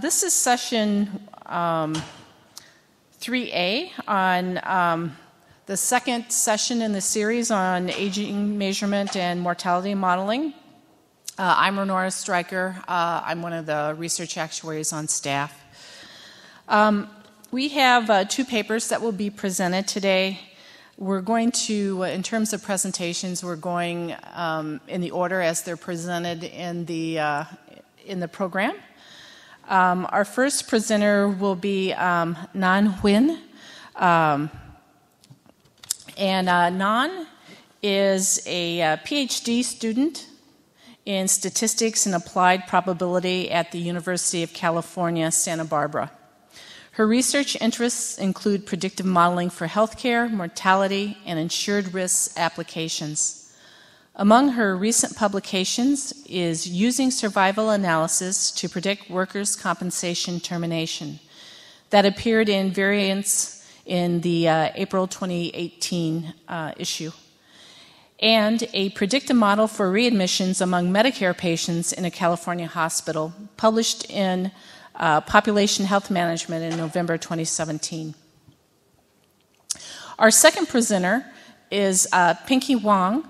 This is session um, 3A on um, the second session in the series on aging measurement and mortality modeling. Uh, I'm Ronora Stryker. Uh, I'm one of the research actuaries on staff. Um, we have uh, two papers that will be presented today. We're going to, in terms of presentations, we're going um, in the order as they're presented in the uh, in the program. Um, our first presenter will be um, Nhan Huynh. Um, and uh, Nhan is a uh, PhD student in statistics and applied probability at the University of California, Santa Barbara. Her research interests include predictive modeling for healthcare, mortality, and insured risks applications. Among her recent publications is Using Survival Analysis to Predict Workers' Compensation Termination, that appeared in Variance in the uh, April 2018 uh, issue, and a predictive model for readmissions among Medicare patients in a California hospital, published in uh, Population Health Management in November 2017. Our second presenter is uh, Pinky Huang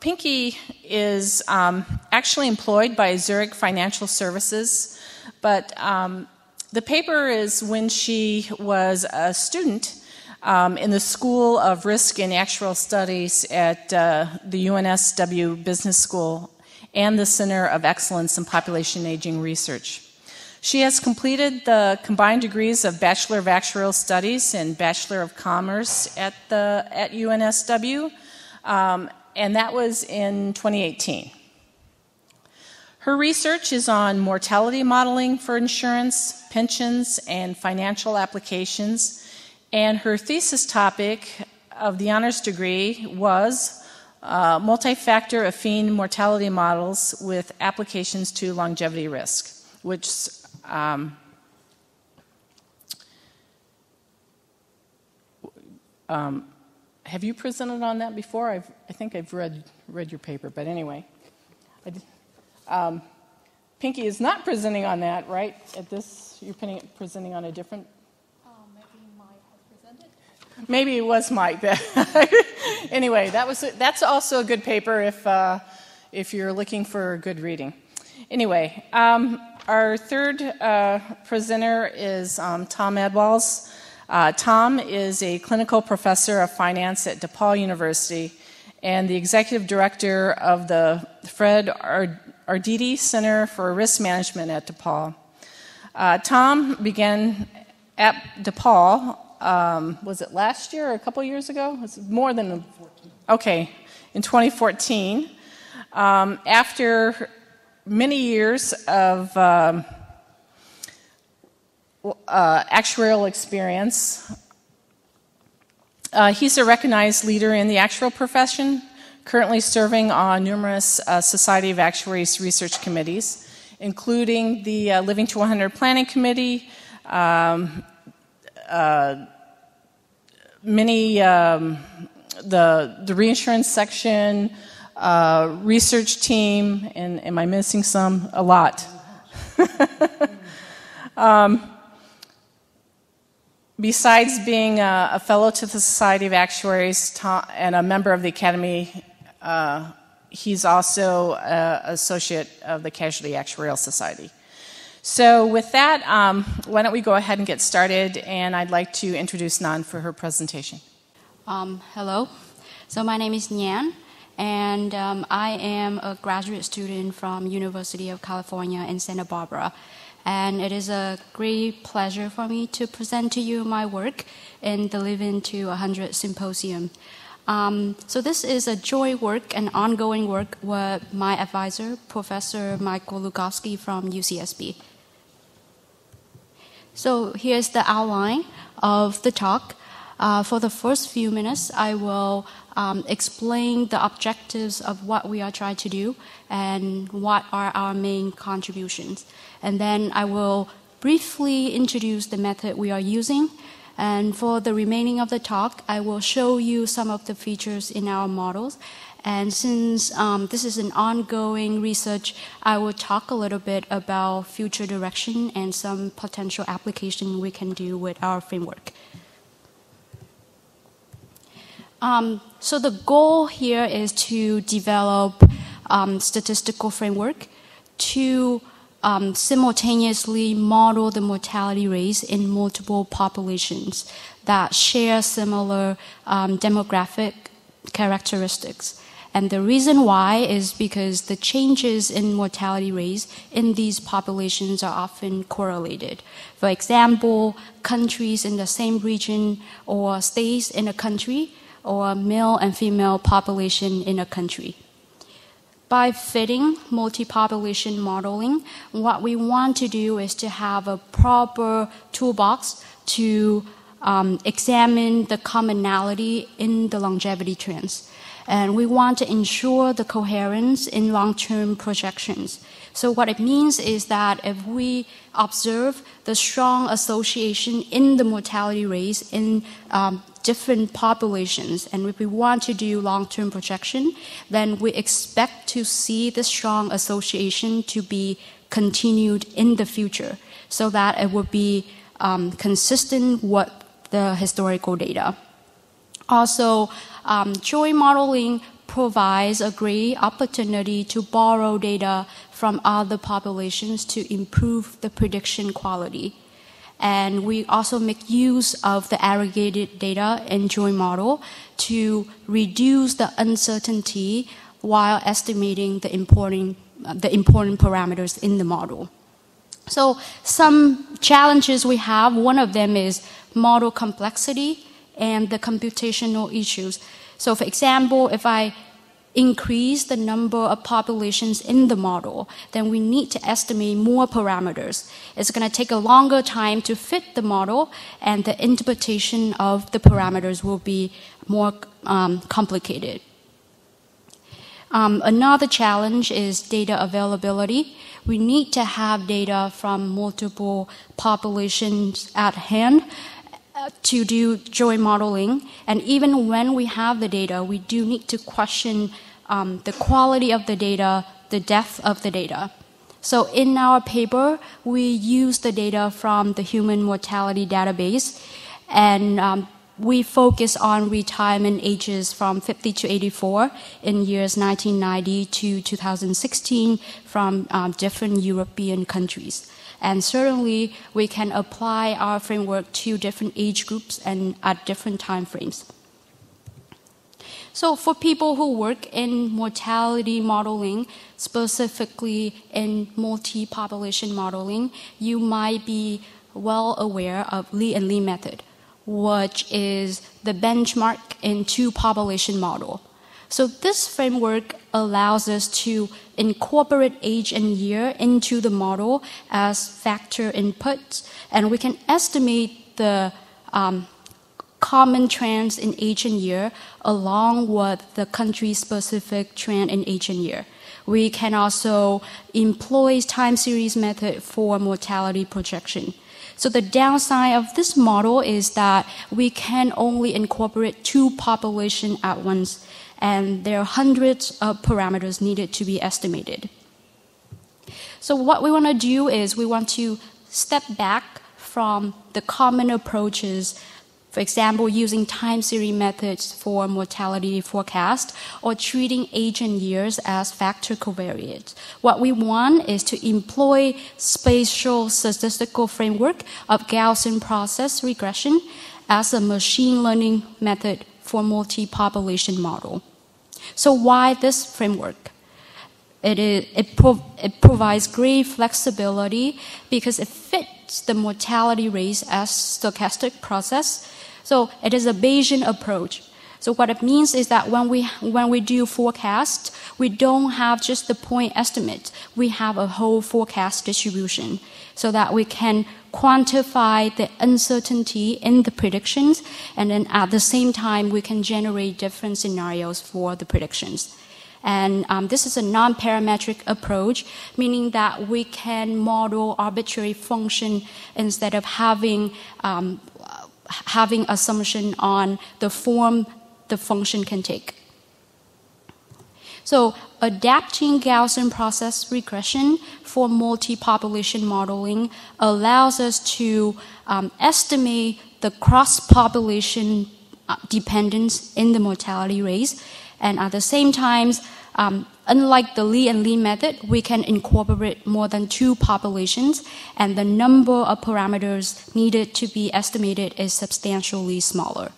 Pinky is um, actually employed by Zurich Financial Services, but um, the paper is when she was a student um, in the School of Risk and Actuarial Studies at uh, the UNSW Business School and the Center of Excellence in Population Aging Research. She has completed the combined degrees of Bachelor of Actuarial Studies and Bachelor of Commerce at, the, at UNSW um, and that was in 2018. Her research is on mortality modeling for insurance, pensions, and financial applications, and her thesis topic of the honors degree was uh, multi-factor affine mortality models with applications to longevity risk, which um, um, have you presented on that before? I've, I think I've read, read your paper, but anyway. Um, Pinky is not presenting on that, right? At this, you're presenting on a different. Um, maybe Mike has presented. Maybe it was Mike. anyway, that was that's also a good paper if uh, if you're looking for good reading. Anyway, um, our third uh, presenter is um, Tom Edwalds. Uh, Tom is a clinical professor of finance at DePaul University and the executive director of the Fred Arditti Center for Risk Management at DePaul. Uh, Tom began at DePaul, um, was it last year or a couple years ago? Was more than. Okay, in 2014. Um, after many years of um, uh, actuarial experience. Uh, he's a recognized leader in the actuarial profession, currently serving on numerous uh, Society of Actuaries research committees, including the uh, Living to 100 Planning Committee, um, uh, many, um, the, the reinsurance section, uh, research team, and am I missing some? A lot. um, Besides being a, a, fellow to the Society of Actuaries and a member of the Academy, uh, he's also an associate of the Casualty Actuarial Society. So, with that, um, why don't we go ahead and get started? And I'd like to introduce Nhan for her presentation. Um, hello. So, my name is Nhan, and um, I am a graduate student from University of California in Santa Barbara and it is a great pleasure for me to present to you my work in the Living to 100 Symposium. Um, so this is a joint work, an ongoing work with my advisor, Professor Michael Ludkovski from UCSB. So here's the outline of the talk. Uh, for the first few minutes, I will um, explain the objectives of what we are trying to do and what are our main contributions. And then I will briefly introduce the method we are using. And for the remaining of the talk, I will show you some of the features in our models And since um, this is an ongoing research, I will talk a little bit about future direction and some potential application we can do with our framework. Um, so the goal here is to develop um, statistical framework to um, simultaneously model the mortality rates in multiple populations that share similar um, demographic characteristics. And the reason why is because the changes in mortality rates in these populations are often correlated. For example, countries in the same region or states in a country or male and female population in a country. By fitting multi-population modeling, what we want to do is to have a proper toolbox to um, examine the commonality in the longevity trends. And we want to ensure the coherence in long-term projections. So what it means is that if we observe the strong association in the mortality rates in um, different populations, and if we want to do long-term projection, then we expect to see this strong association to be continued in the future, so that it would be um, consistent with the historical data. Also, um, joint modeling provides a great opportunity to borrow data from other populations to improve the prediction quality. And we also make use of the aggregated data in joint model to reduce the uncertainty while estimating the important, uh, the important parameters in the model. So some challenges we have, one of them is model complexity and the computational issues. So for example, if I increase the number of populations in the model, then we need to estimate more parameters. It's going to take a longer time to fit the model, and the interpretation of the parameters will be more um, complicated. Um, another challenge is data availability. We need to have data from multiple populations at hand to do joint modeling. And even when we have the data, we do need to question um, the quality of the data, the depth of the data. So in our paper, we use the data from the human mortality database, and um, we focus on retirement ages from 50 to 84 in years 1990 to 2016 from um, different European countries. And certainly, we can apply our framework to different age groups and at different time frames. So, for people who work in mortality modeling, specifically in multi population modeling, you might be well aware of Li and Lee method, which is the benchmark in two population model. So this framework allows us to incorporate age and year into the model as factor inputs, and we can estimate the um, common trends in age and year along with the country-specific trend in age and year. We can also employ time series method for mortality projection. So the downside of this model is that we can only incorporate two population at once and there are hundreds of parameters needed to be estimated. So what we want to do is we want to step back from the common approaches for example, using time series methods for mortality forecast or treating age and years as factor covariates. What we want is to employ spatial statistical framework of Gaussian process regression as a machine learning method for multi-population model. So why this framework? It, is, it, prov- it provides great flexibility because it fits the mortality rates as stochastic process. So it is a Bayesian approach. So what it means is that when we when we do forecast, we don't have just the point estimate. We have a whole forecast distribution so that we can quantify the uncertainty in the predictions, and then at the same time, we can generate different scenarios for the predictions. And um, this is a non parametric approach, meaning that we can model arbitrary function instead of having, um, having assumption on the form the function can take. So, adapting Gaussian process regression for multi population modeling allows us to um, estimate the cross population uh, dependence in the mortality rates, and at the same time, um, unlike the Li and Lee method, we can incorporate more than two populations, and the number of parameters needed to be estimated is substantially smaller.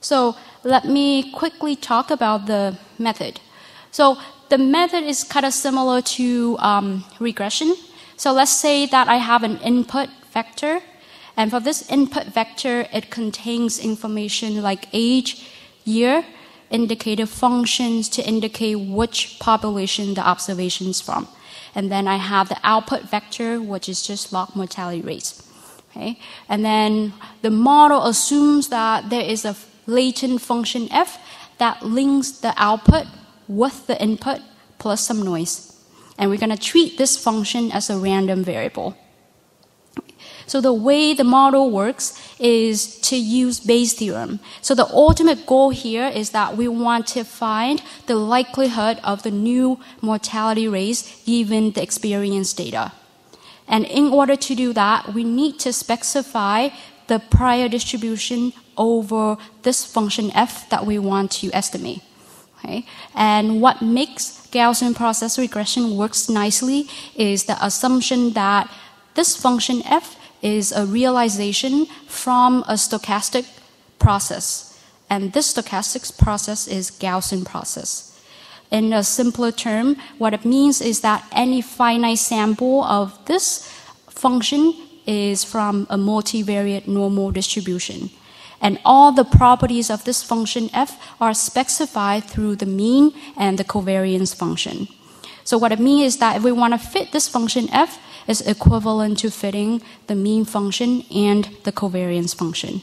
So let me quickly talk about the method. So the method is kind of similar to um, regression. So let's say that I have an input vector, and for this input vector, it contains information like age, year, indicator functions to indicate which population the observation is from. And then I have the output vector, which is just log mortality rates. Okay? And then the model assumes that there is a latent function f that links the output with the input plus some noise. And we're going to treat this function as a random variable. So the way the model works is to use Bayes' theorem. So the ultimate goal here is that we want to find the likelihood of the new mortality rates given the experience data. And in order to do that, we need to specify the prior distribution over this function f that we want to estimate. Okay? And what makes Gaussian process regression works nicely is the assumption that this function f is a realization from a stochastic process. And this stochastic process is Gaussian process. In a simpler term, what it means is that any finite sample of this function is from a multivariate normal distribution. And all the properties of this function f are specified through the mean and the covariance function. So what it means is that if we want to fit this function f, is equivalent to fitting the mean function and the covariance function.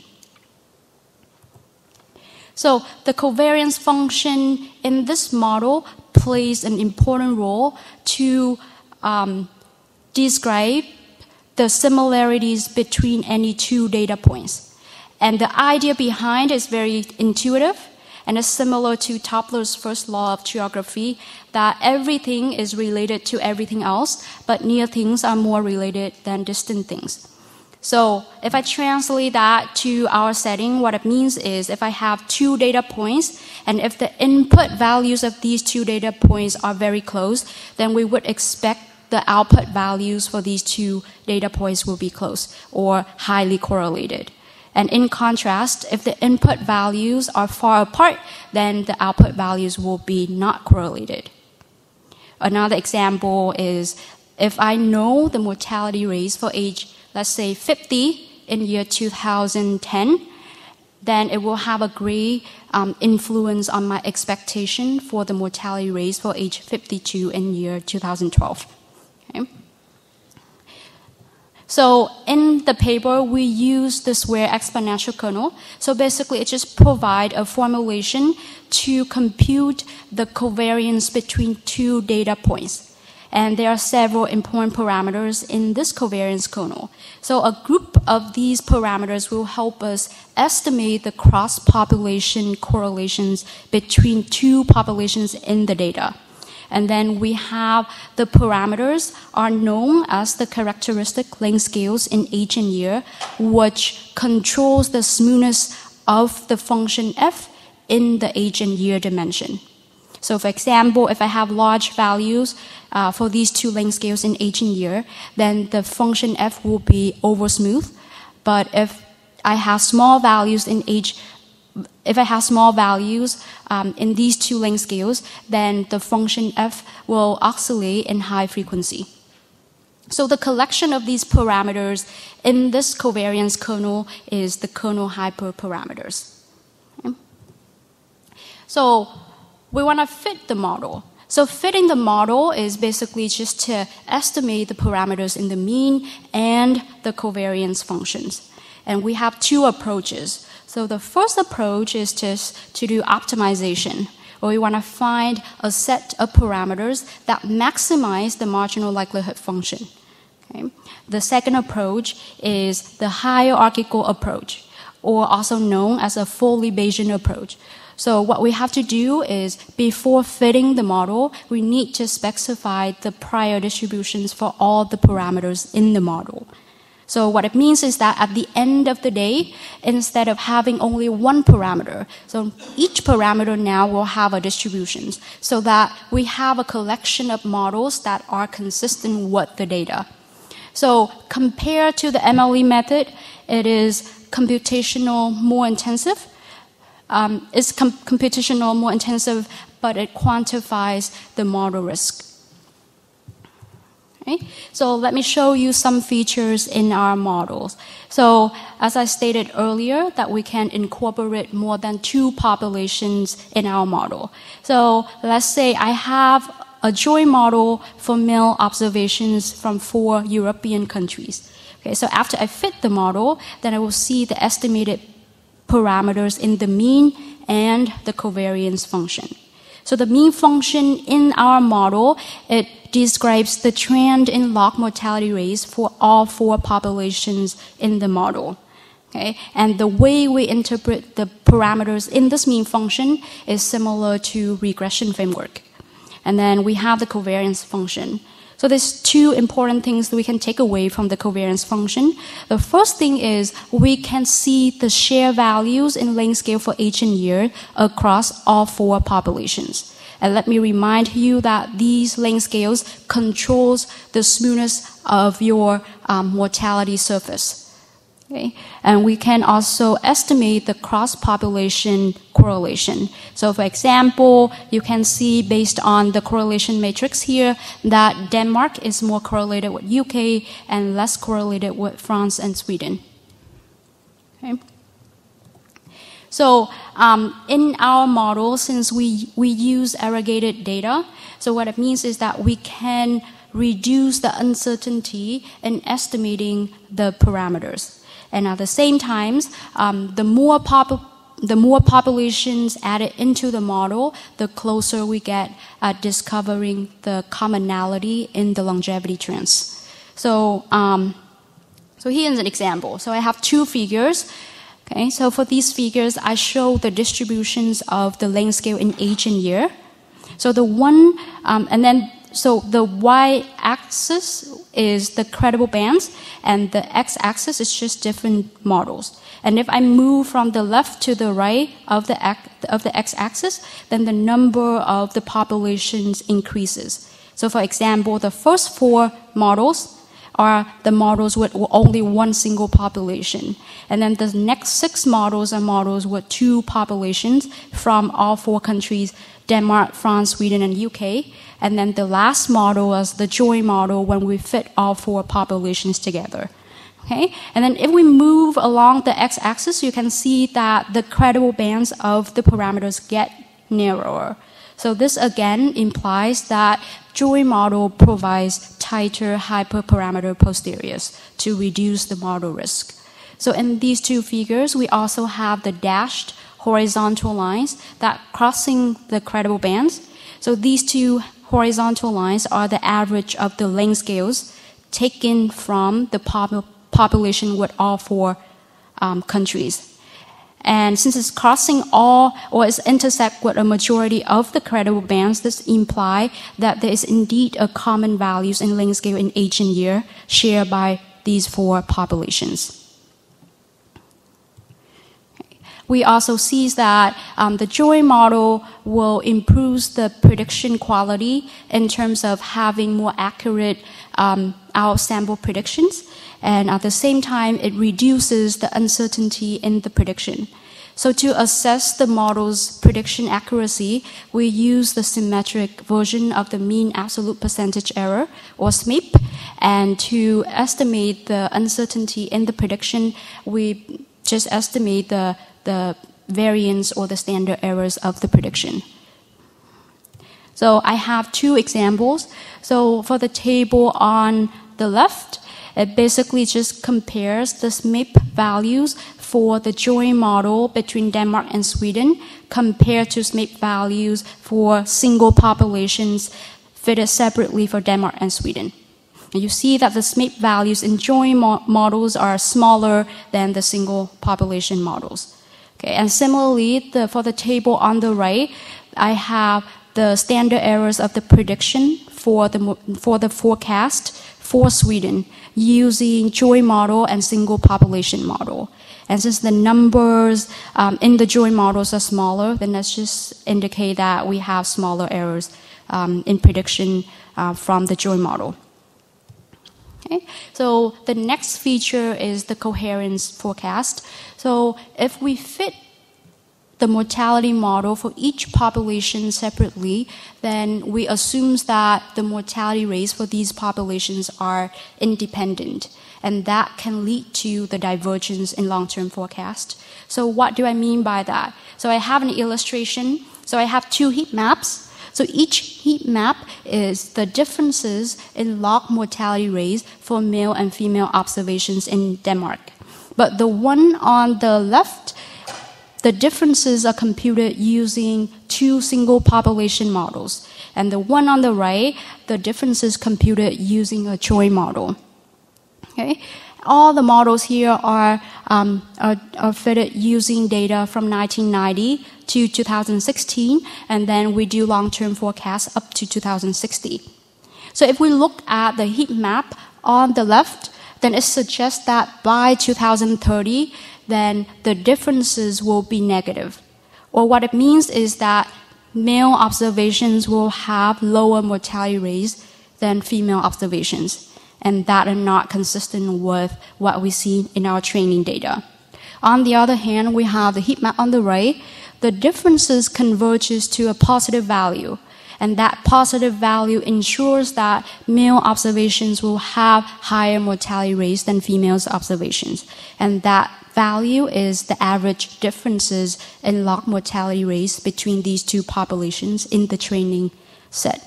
So the covariance function in this model plays an important role to um, describe the similarities between any two data points. And the idea behind is very intuitive and is similar to Tobler's first law of geography that everything is related to everything else, but near things are more related than distant things. So if I translate that to our setting, what it means is if I have two data points, and if the input values of these two data points are very close, then we would expect the output values for these two data points will be close or highly correlated. And in contrast, if the input values are far apart, then the output values will be not correlated. Another example is if I know the mortality rates for age, let's say 50 in year 2010, then it will have a great um, influence on my expectation for the mortality rates for age 52 in year 2012. Okay? So in the paper, we use the square exponential kernel. So basically, it just provides a formulation to compute the covariance between two data points. And there are several important parameters in this covariance kernel. So a group of these parameters will help us estimate the cross-population correlations between two populations in the data. And then we have the parameters are known as the characteristic length scales in age and year, which controls the smoothness of the function f in the age and year dimension. So, for example, if I have large values uh, for these two length scales in age and year, then the function f will be over smooth. But if I have small values in age if I have small values um, in these two length scales, then the function f will oscillate in high frequency. So the collection of these parameters in this covariance kernel is the kernel hyperparameters. Okay? So we want to fit the model. So fitting the model is basically just to estimate the parameters in the mean and the covariance functions. And we have two approaches. So the first approach is to, to do optimization, where we want to find a set of parameters that maximize the marginal likelihood function. Okay? The second approach is the hierarchical approach, or also known as a fully Bayesian approach. So what we have to do is before fitting the model, we need to specify the prior distributions for all the parameters in the model. So what it means is that at the end of the day, instead of having only one parameter, so each parameter now will have a distribution so that we have a collection of models that are consistent with the data. So compared to the MLE method, it is computational more intensive. Um, it's com- computational more intensive, but it quantifies the model risk. So let me show you some features in our models. So as I stated earlier, that we can incorporate more than two populations in our model. So let's say I have a joint model for male observations from four European countries. Okay, so after I fit the model, then I will see the estimated parameters in the mean and the covariance function. So the mean function in our model, it describes the trend in log mortality rates for all four populations in the model. Okay? And the way we interpret the parameters in this mean function is similar to regression framework. And then we have the covariance function. So there's two important things that we can take away from the covariance function. The first thing is we can see the share values in length scale for age and year across all four populations. And let me remind you that these length scales controls the smoothness of your um, mortality surface. Okay? And we can also estimate the cross-population correlation. So for example, you can see based on the correlation matrix here that Denmark is more correlated with UK and less correlated with France and Sweden. Okay? So um, in our model, since we, we use aggregated data, so what it means is that we can reduce the uncertainty in estimating the parameters. And at the same time, um, the more pop- the more populations added into the model, the closer we get at discovering the commonality in the longevity trends. So, um, so here's an example. So I have two figures. Okay, so for these figures, I show the distributions of the length scale in age and year. So the one, um, and then so the y-axis is the credible bands, and the x-axis is just different models. And if I move from the left to the right of the of the x-axis, then the number of the populations increases. So, for example, the first four models are the models with only one single population, and then the next six models are models with two populations from all four countries: Denmark, France, Sweden, and UK. And then the last model is the joint model when we fit all four populations together. Okay? And then if we move along the x-axis, you can see that the credible bands of the parameters get narrower. So this again implies that joint model provides tighter hyperparameter posteriors to reduce the model risk. So in these two figures, we also have the dashed horizontal lines that crossing the credible bands. So these two horizontal lines are the average of the length scales taken from the pop- population with all four um, countries. And since it's crossing all or it's intersect with a majority of the credible bands, this implies that there is indeed a common values in length scale in age and year shared by these four populations. we also see that um, the joint model will improve the prediction quality in terms of having more accurate um, our sample predictions. And at the same time, it reduces the uncertainty in the prediction. So to assess the model's prediction accuracy, we use the symmetric version of the mean absolute percentage error, or SMAPE. And to estimate the uncertainty in the prediction, we just estimate the the variance or the standard errors of the prediction. So I have two examples. So for the table on the left, it basically just compares the SMAPE values for the joint model between Denmark and Sweden compared to SMAPE values for single populations fitted separately for Denmark and Sweden. And you see that the SMAPE values in joint mo- models are smaller than the single population models. Okay, and similarly, the, for the table on the right, I have the standard errors of the prediction for the, for the forecast for Sweden using joint model and single population model. And since the numbers um, in the joint models are smaller, then let's just indicate that we have smaller errors um, in prediction uh, from the joint model. Okay, so the next feature is the coherence forecast. So if we fit the mortality model for each population separately, then we assume that the mortality rates for these populations are independent. And that can lead to the divergence in long term forecast. So, what do I mean by that? So, I have an illustration. So, I have two heat maps. So each heat map is the differences in log mortality rates for male and female observations in Denmark. But the one on the left, the differences are computed using two single population models. And the one on the right, the differences computed using a joint model. Okay? All the models here are, um, are, are fitted using data from 1990 to 2016, and then we do long-term forecasts up to 2060. So if we look at the heat map on the left, then it suggests that by 2030, then the differences will be negative. Or what it means is that male observations will have lower mortality rates than female observations and that are not consistent with what we see in our training data. On the other hand, we have the heat map on the right. The differences converges to a positive value, and that positive value ensures that male observations will have higher mortality rates than females observations, and that value is the average differences in log mortality rates between these two populations in the training set.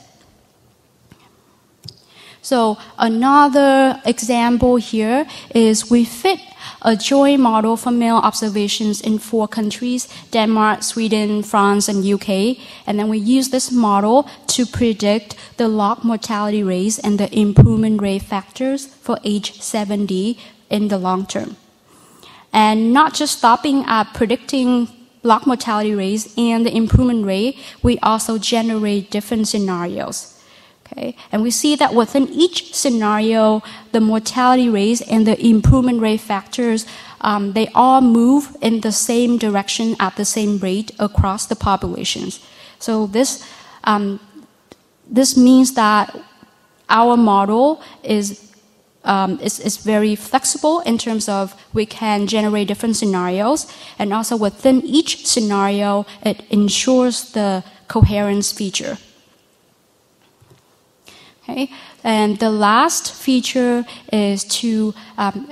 So another example here is we fit a joint model for male observations in four countries, Denmark, Sweden, France, and UK. And then we use this model to predict the log mortality rates and the improvement rate factors for age 70 in the long term. And not just stopping at predicting log mortality rates and the improvement rate, we also generate different scenarios. Okay? And we see that within each scenario, the mortality rates and the improvement rate factors, um, they all move in the same direction at the same rate across the populations. So this, um, this means that our model is um, is, is very flexible in terms of we can generate different scenarios, and also within each scenario, it ensures the coherence feature. Okay? And the last feature is to, um,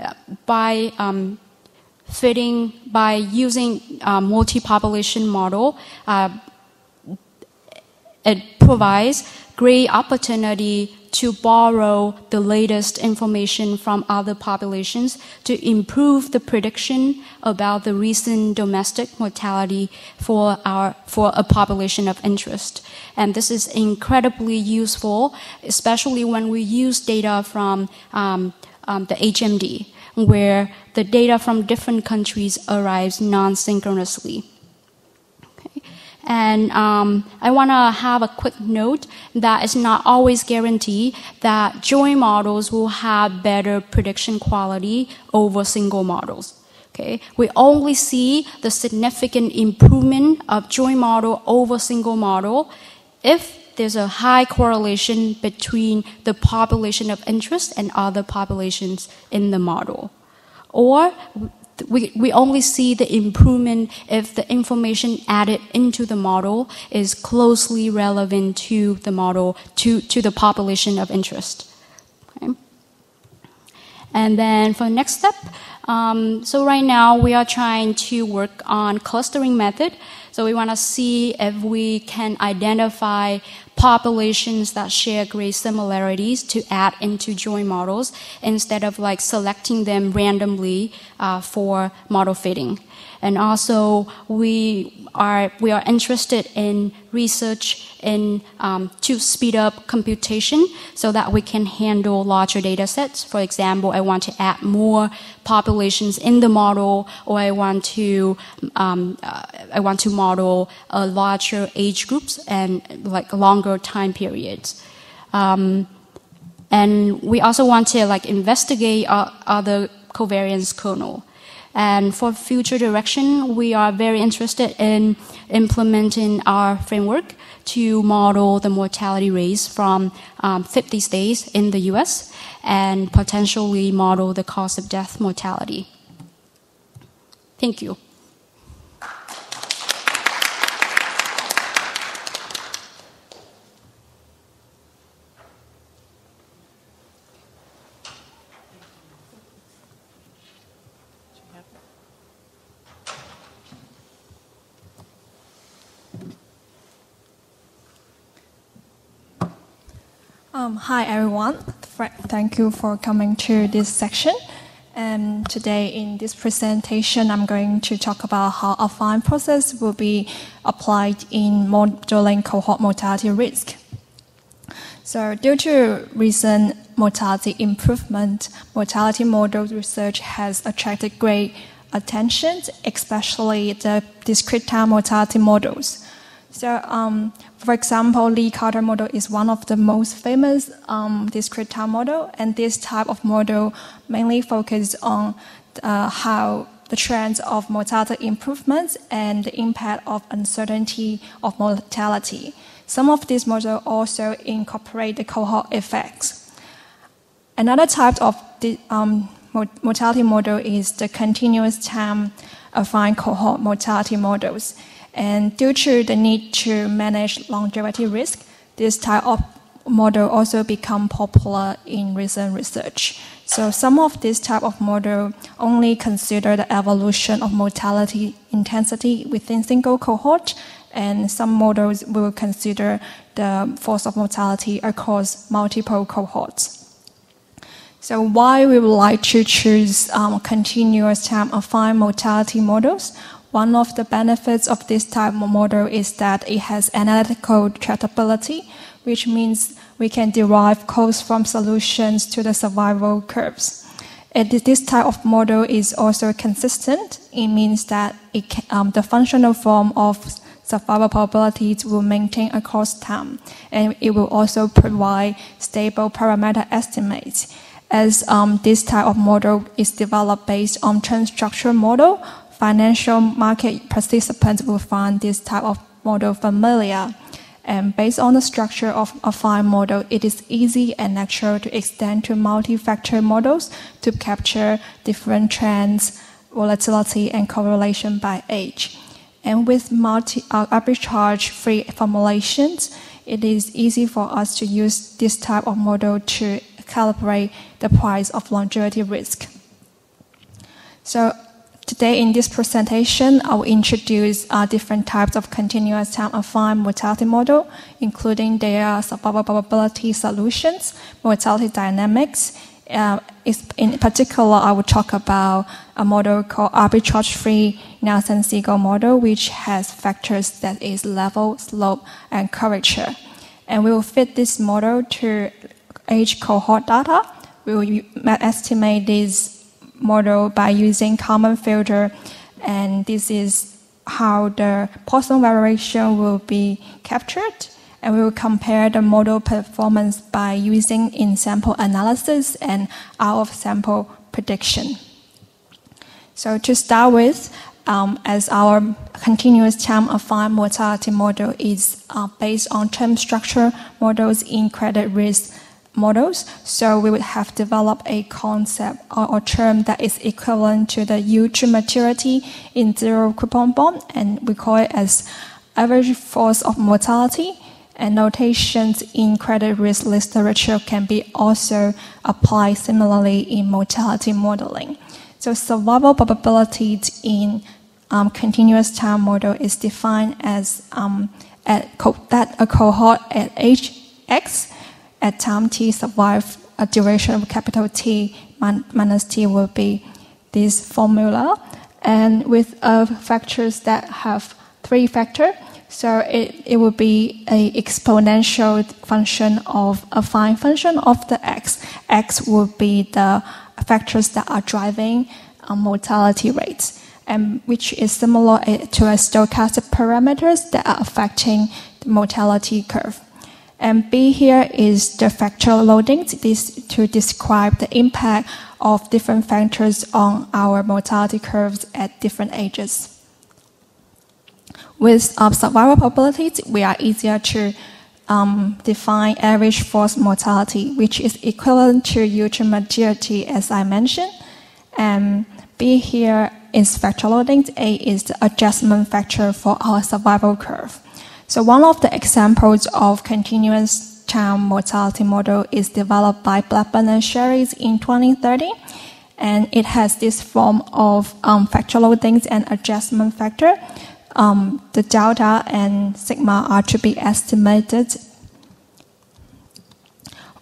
by um, fitting, by using a multi-population model, uh, it provides great opportunity to borrow the latest information from other populations to improve the prediction about the recent domestic mortality for our for a population of interest. And this is incredibly useful, especially when we use data from um, um, the HMD, where the data from different countries arrives non-synchronously. And um, I want to have a quick note that it's not always guaranteed that joint models will have better prediction quality over single models. Okay, we only see the significant improvement of joint model over single model if there's a high correlation between the population of interest and other populations in the model. Or we, we only see the improvement if the information added into the model is closely relevant to the model, to, to the population of interest. Okay. And then for the next step, um, so right now we are trying to work on clustering method. So we want to see if we can identify populations that share great similarities to add into joint models instead of like selecting them randomly uh, for model fitting. and also we are we are interested in research in um, to speed up computation so that we can handle larger data sets. For example, I want to add more populations in the model, or I want to um, uh, I want to model uh, larger age groups and like longer time periods. Um, and we also want to like investigate uh, other covariance kernel. And for future direction, we are very interested in implementing our framework to model the mortality rates from um, 50 states in the US and potentially model the cause of death mortality. Thank you. Hi, everyone. Thank you for coming to this section. And today, in this presentation, I'm going to talk about how affine process will be applied in modeling cohort mortality risk. So, due to recent mortality improvement, mortality model research has attracted great attention, especially the discrete time mortality models. So, um, for example, Lee-Carter model is one of the most famous um, discrete time model, and this type of model mainly focuses on uh, how the trends of mortality improvements and the impact of uncertainty of mortality. Some of these models also incorporate the cohort effects. Another type of the, um, mortality model is the continuous time affine cohort mortality models. And due to the need to manage longevity risk, this type of model also become popular in recent research. So some of this type of model only consider the evolution of mortality intensity within single cohort, and some models will consider the force of mortality across multiple cohorts. So why we would like to choose um, continuous time affine mortality models? One of the benefits of this type of model is that it has analytical tractability, which means we can derive closed-form solutions to the survival curves. And this type of model is also consistent. It means that it can, um, the functional form of survival probabilities will maintain across time, and it will also provide stable parameter estimates. As um, this type of model is developed based on term structure model, financial market participants will find this type of model familiar. And based on the structure of a affine model, it is easy and natural to extend to multi-factor models to capture different trends, volatility, and correlation by age. And with multi uh, arbitrage-free formulations, it is easy for us to use this type of model to calibrate the price of longevity risk. So Today in this presentation, I will introduce uh, different types of continuous time affine mortality model, including their survival probability solutions, mortality dynamics. Uh, in particular, I will talk about a model called arbitrage-free Nelson-Siegel model, which has factors that is level, slope, and curvature. And we will fit this model to age cohort data. We will estimate these model by using Kalman filter, and this is how the Poisson variation will be captured. And we will compare the model performance by using in-sample analysis and out-of-sample prediction. So to start with, um, as our continuous time affine mortality model is uh, based on term structure models in credit risk models. So we would have developed a concept or, or term that is equivalent to the yield to maturity in zero coupon bond, and we call it as average force of mortality. And notations in credit risk literature can be also applied similarly in mortality modeling. So survival probability in um, continuous time model is defined as um, at that a cohort at age x at time t survive a duration of capital T minus T will be this formula. and with uh, factors that have three factor, so it, it will be a exponential function of affine function of the x. x will be the factors that are driving um, mortality rates, and which is similar uh, to a stochastic parameters that are affecting the mortality curve. And B here is the factor loading this to describe the impact of different factors on our mortality curves at different ages. With um, survival probabilities, we are easier to um, define average forced mortality, which is equivalent to usual maturity, as I mentioned. And B here is factor loading. A is the adjustment factor for our survival curve. So one of the examples of continuous time mortality model is developed by Blackburn and Sherris in 2030. And it has this form of um, factor loadings and adjustment factor um, the delta and sigma are to be estimated.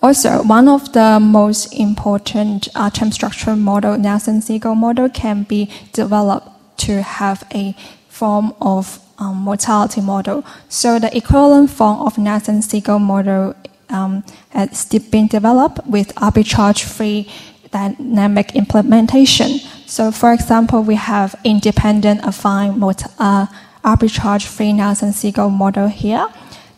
Also, one of the most important uh, structure model, Nelson-Siegel model, can be developed to have a form of um, mortality model. So the equivalent form of Nelson-Siegel model um, has been developed with arbitrage-free dynamic implementation. So, for example, we have independent affine uh, arbitrage-free Nelson-Siegel model here.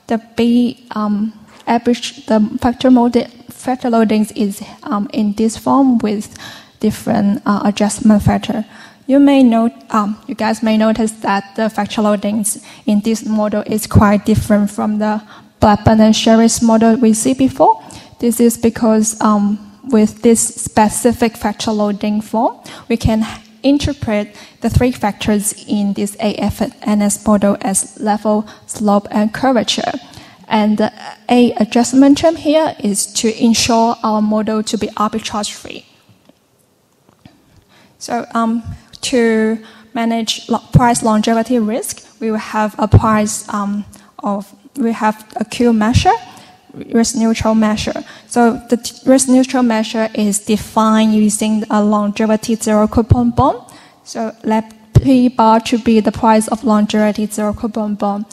The B um, average the factor model factor loadings is um, in this form with different uh, adjustment factor. You may note, um, you guys may notice that the factor loadings in this model is quite different from the Blackburn and Sherris model we see before. This is because um, with this specific factor loading form, we can interpret the three factors in this AFNS model as level, slope, and curvature. And the A adjustment term here is to ensure our model to be arbitrage free. So um, to manage price longevity risk, we will have a price um, of we have a Q measure risk neutral measure. So the risk neutral measure is defined using a longevity zero coupon bond. So let P bar to be the price of longevity zero coupon bond.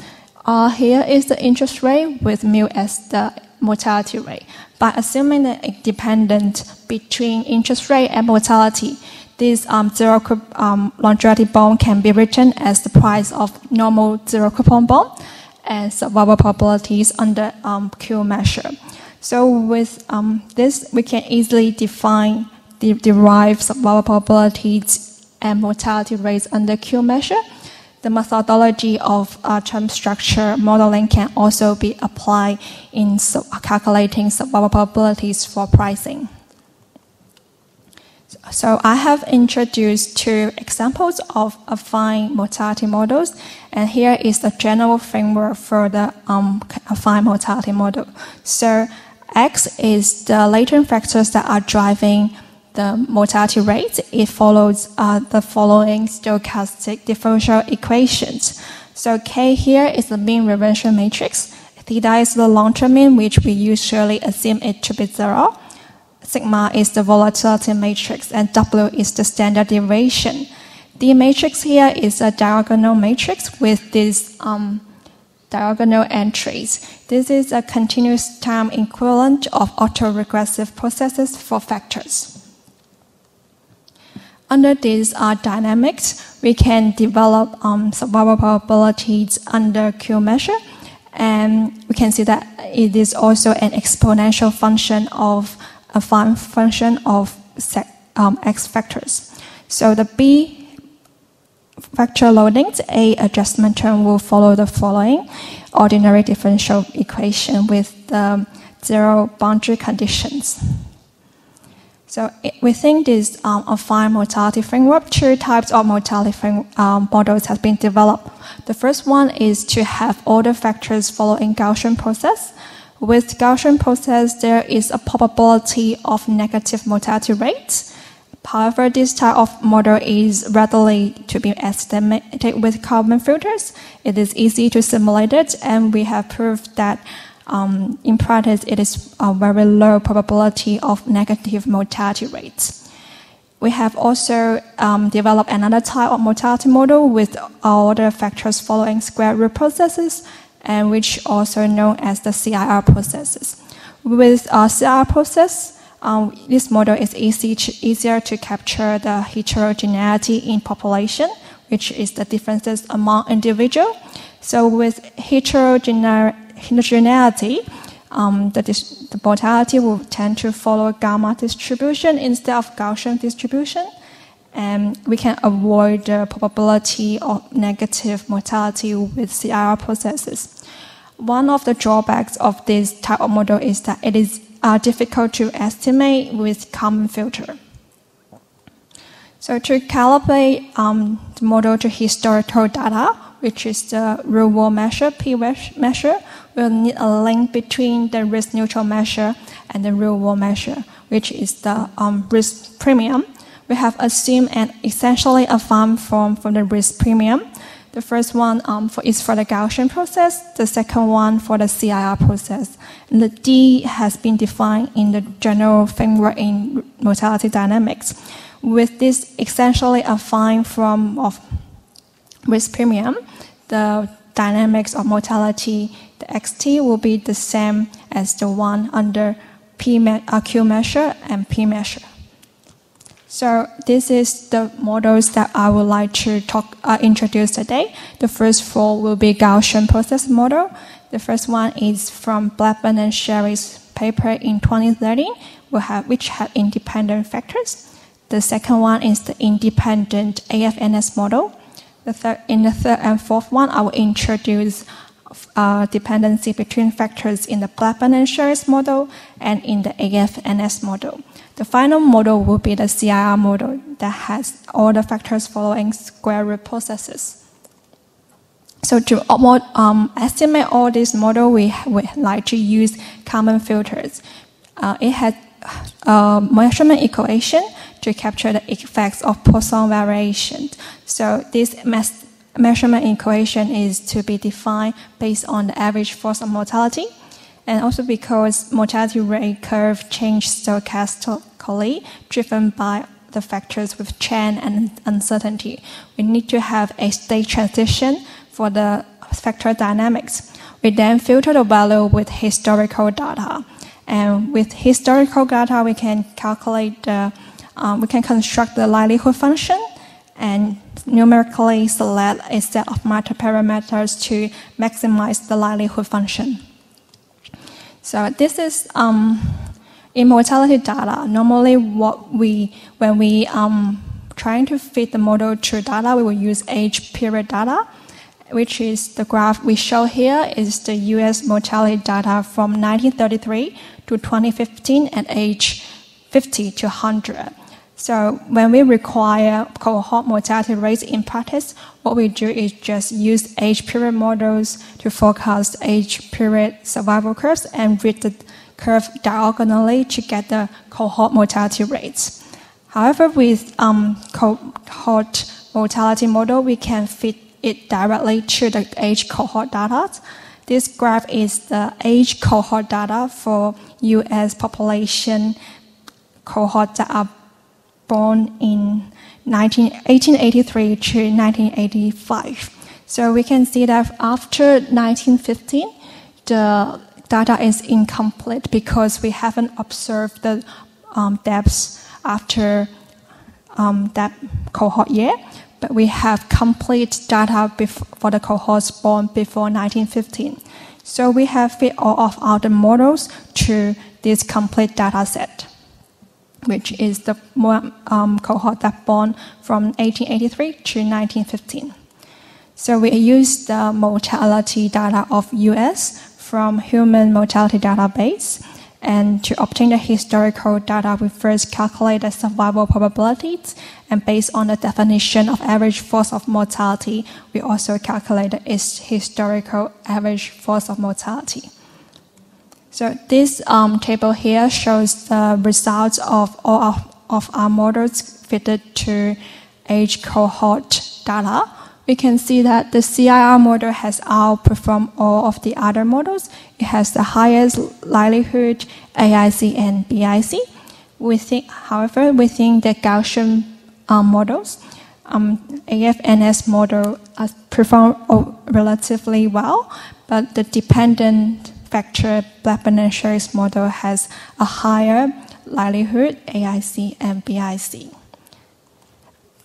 R here is the interest rate with mu as the mortality rate. By assuming the dependent between interest rate and mortality, this um, zero um, longevity bond can be written as the price of normal zero coupon bond and survival probabilities under um, Q measure. So with um, this, we can easily define the derive survival probabilities and mortality rates under Q measure. The methodology of uh, term structure modeling can also be applied in calculating survival probabilities for pricing. So I have introduced two examples of affine mortality models, and here is the general framework for the um, affine mortality model. So X is the latent factors that are driving the mortality rate. It follows uh, the following stochastic differential equations. So K here is the mean reversion matrix. Theta is the long-term mean, which we usually assume it to be zero. Sigma is the volatility matrix and W is the standard deviation. The matrix here is a diagonal matrix with these um, diagonal entries. This is a continuous time equivalent of autoregressive processes for factors. Under these uh, dynamics, we can develop um, survival probabilities under Q measure, and we can see that it is also an exponential function of affine function of um, x factors. So the b factor loadings, a adjustment term will follow the following ordinary differential equation with the zero boundary conditions. So within this um, affine mortality framework, two types of mortality frame, um, models have been developed. The first one is to have all the factors following Gaussian process. With Gaussian process, there is a probability of negative mortality rates. However, this type of model is readily to be estimated with Kalman filters. It is easy to simulate it, and we have proved that um, in practice, it is a very low probability of negative mortality rates. we have also um, developed another type of mortality model with all the factors following square root processes, and which also known as the CIR processes. With our CIR process, um, this model is easy easier to capture the heterogeneity in population, which is the differences among individual. So with heterogeneity, um, the, the, mortality will tend to follow gamma distribution instead of Gaussian distribution. And we can avoid the probability of negative mortality with CIR processes. One of the drawbacks of this type of model is that it is uh, difficult to estimate with Kalman filter. So to calibrate um, the model to historical data, which is the real world measure, P measure, we'll need a link between the risk neutral measure and the real world measure, which is the um, risk premium. We have assumed an essentially affine form for the risk premium. The first one um, for, is for the Gaussian process, the second one for the CIR process. And the D has been defined in the general framework in mortality dynamics. With this essentially affine form of risk premium, the dynamics of mortality, the XT will be the same as the one under Q measure and P measure. So this is the models that I would like to talk uh, introduce today. The first four will be Gaussian process model. The first one is from Blackburn and Sherris paper in 2013, which have independent factors. The second one is the independent AFNS model. The third, in the third and fourth one, I will introduce uh, dependency between factors in the Blackburn and Sherris model and in the AFNS model. The final model will be the CIR model that has all the factors following square root processes. So to um, estimate all this model, we, we like to use Kalman filters. Uh, it has a uh, measurement equation to capture the effects of Poisson variation. So this measurement equation is to be defined based on the average force of mortality, and also because mortality rate curve change driven by the factors with change and uncertainty. We need to have a state transition for the factor dynamics. We then filter the value with historical data. And with historical data, we can calculate the um, we can construct the likelihood function and numerically select a set of meta parameters to maximize the likelihood function. So this is um, immortality data. Normally, what we when we um, trying to fit the model to data, we will use age period data, which is the graph we show here is the U.S. mortality data from 1933 to 2015 at age 50 to 100. So when we require cohort mortality rates in practice, what we do is just use age period models to forecast age period survival curves and read the curve diagonally to get the cohort mortality rates. However, with um, cohort mortality model, we can fit it directly to the age cohort data. This graph is the age cohort data for US population cohorts that are born in 19, 1883 to 1985. So we can see that after 1915, the data is incomplete because we haven't observed the um, deaths after um, that cohort year, but we have complete data for the cohorts born before 1915. So we have fit all of our models to this complete data set which is the um, cohort that born from 1883 to 1915. So we use the mortality data of US from human mortality database. And to obtain the historical data, we first calculate the survival probabilities. And based on the definition of average force of mortality, we also calculate its historical average force of mortality. So this um, table here shows the results of all of, of our models fitted to age cohort data. We can see that the CIR model has outperformed all of the other models. It has the highest likelihood AIC and BIC. Within, however, within the Gaussian um, models, um, AFNS model uh, perform relatively well, but the dependent factor Blackburn and Sherris model has a higher likelihood AIC and BIC.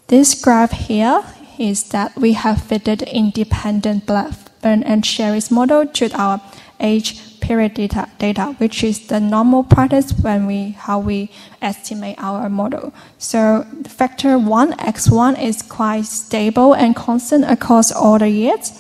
This graph here is that we have fitted independent Blackburn and Sherris model to our age period data, data, which is the normal practice when we how we estimate our model. So factor one x1 is quite stable and constant across all the years,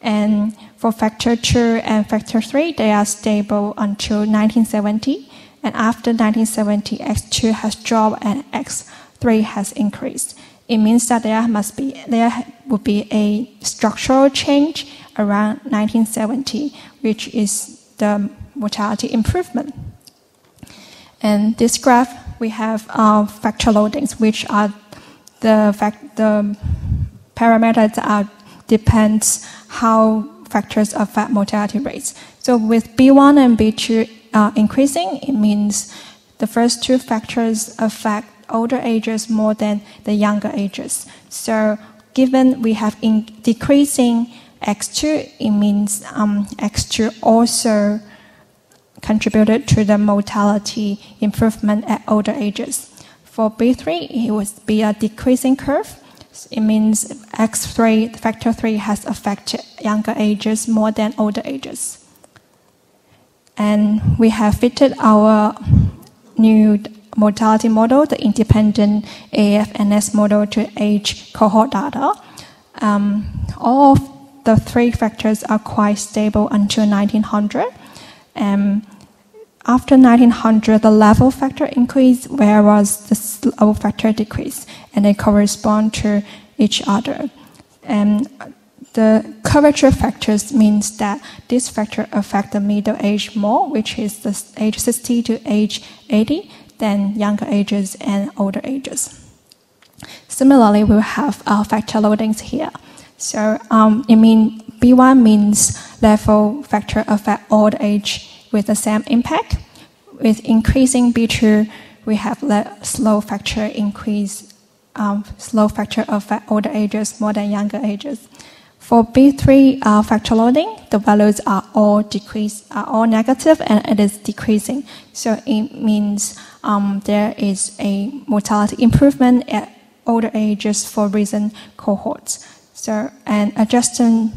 and for factor two and factor three, they are stable until 1970, and after 1970, x2 has dropped and x3 has increased. It means that there must be there would be a structural change around 1970, which is the mortality improvement. And this graph, we have uh, factor loadings, which are the fact the parameters are depends how factors affect mortality rates. So with B1 and B2 uh, increasing, it means the first two factors affect older ages more than the younger ages. So given we have in decreasing X2, it means um, X2 also contributed to the mortality improvement at older ages. For B3, it would be a decreasing curve. It means X3, factor 3, has affected younger ages more than older ages. And we have fitted our new mortality model, the independent AFNS model, to age cohort data. Um, all of the three factors are quite stable until 1900. Um, after 1900, the level factor increased, whereas the slope factor decreased, and they correspond to each other. And the curvature factors means that this factor affect the middle age more, which is the age 60 to age 80, than younger ages and older ages. Similarly, we have uh, factor loadings here. So um, it mean B1 means level factor affect old age with the same impact. With increasing B2, we have slow factor increase, um, slow factor affect older ages more than younger ages. For B3 uh, factor loading, the values are all decrease, are all negative, and it is decreasing. So it means um, there is a mortality improvement at older ages for recent cohorts. So, and adjustment,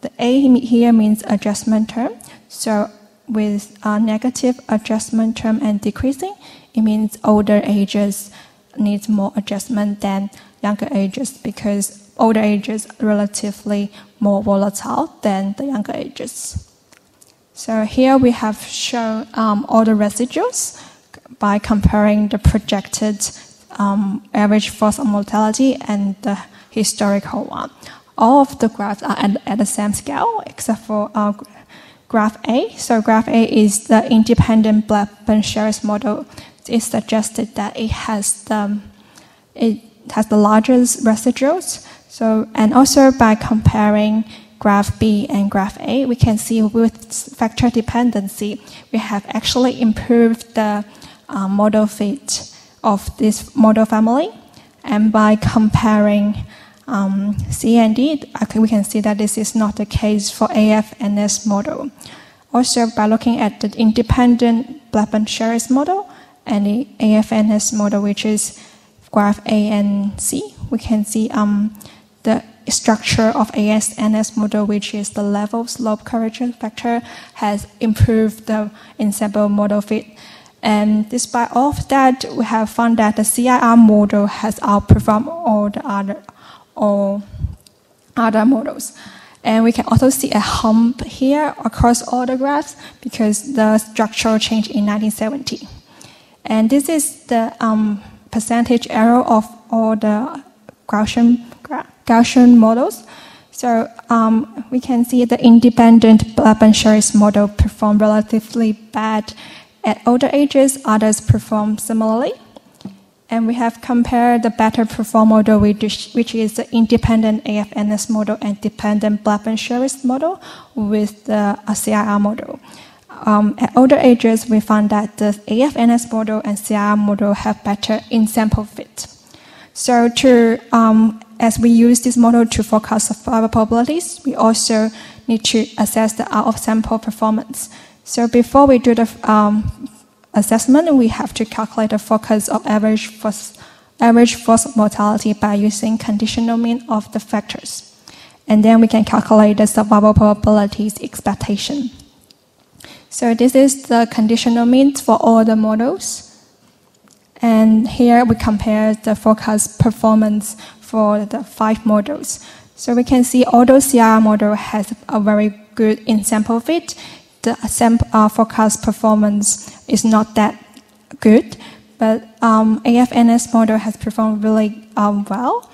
the A here means adjustment term. So, with a negative adjustment term and decreasing, it means older ages needs more adjustment than younger ages because older ages are relatively more volatile than the younger ages. So here we have shown um, all the residuals by comparing the projected um, average force mortality and the historical one. All of the graphs are at, at the same scale except for uh, graph A. So graph A is the independent Blackburn-Sherris model. It suggested that it has the it has the largest residuals. So and also by comparing graph B and graph A, we can see with factor dependency, we have actually improved the uh, model fit of this model family. And by comparing um, C and D, we can see that this is not the case for AF and S model. Also, by looking at the independent Blackburn-Sherris model and the AFNS model, which is graph A and C, we can see um, the structure of AFNS model, which is the level slope curvature factor, has improved the ensemble model fit. And despite all of that, we have found that the CIR model has outperformed all the other, all other models. And we can also see a hump here across all the graphs because the structural change in 1970. And this is the um, percentage error of all the Gaussian, Gaussian models. So um, we can see the independent Blackburn-Sherris model perform relatively bad at older ages, others perform similarly. And we have compared the better perform model, which, is the independent AFNS model and dependent Blackburn-Sherris model with the CIR model. um, at older ages, we found that the AFNS model and CIR model have better in-sample fit. So to, um, as we use this model to forecast survival probabilities, we also need to assess the out-of-sample performance. So before we do the um, assessment, we have to calculate the focus of average force, average force mortality by using conditional mean of the factors. And then we can calculate the survival probabilities expectation. So this is the conditional means for all the models. And here we compare the forecast performance for the five models. So we can see although CR model has a very good in-sample fit, the sample, uh, forecast performance is not that good. But um, AFNS model has performed really um, well.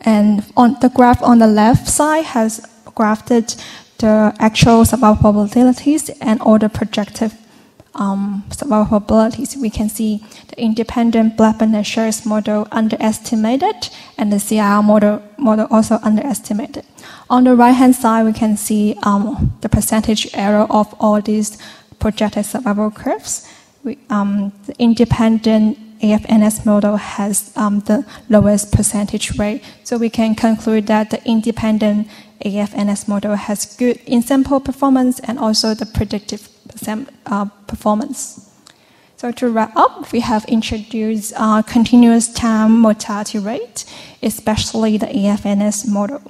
And on the graph on the left side has graphed the actual survival probabilities and all the projected um, survival probabilities. We can see the independent Blackburn and Sherris model underestimated and the CIR model, model also underestimated. On the right hand side, we can see um, the percentage error of all these projected survival curves. We, um, the independent AFNS model has um, the lowest percentage rate. So we can conclude that the independent AFNS model has good in-sample performance and also the predictive uh, performance. So to wrap up, we have introduced uh, continuous time mortality rate, especially the AFNS model,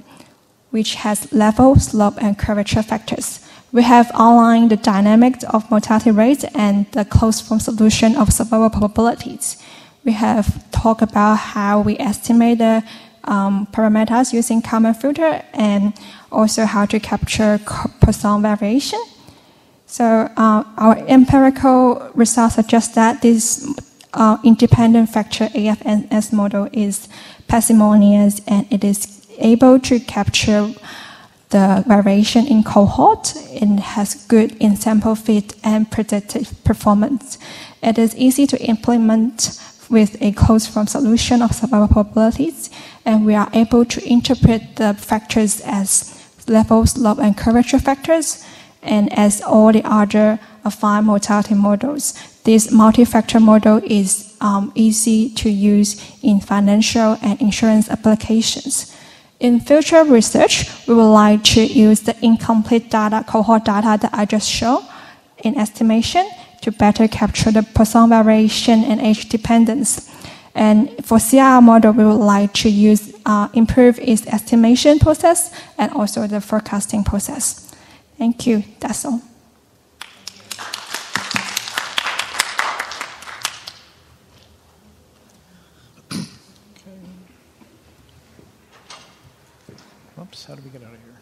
which has level, slope, and curvature factors. We have outlined the dynamics of mortality rates and the closed form solution of survival probabilities. We have talked about how we estimate the um, parameters using Kalman filter and also how to capture Poisson variation. So uh, our empirical results suggest that this uh, independent factor AFNS model is parsimonious and it is able to capture the variation in cohort. It has good in-sample fit and predictive performance. It is easy to implement with a closed form solution of survival probabilities, and we are able to interpret the factors as level, slope, and curvature factors, and as all the other affine mortality models. This multi-factor model is um, easy to use in financial and insurance applications. In future research, we would like to use the incomplete data, cohort data that I just showed in estimation to better capture the Poisson variation and age dependence. And for CR model, we would like to use uh, improve its estimation process and also the forecasting process. Thank you. That's all. Oops, how do we get out of here?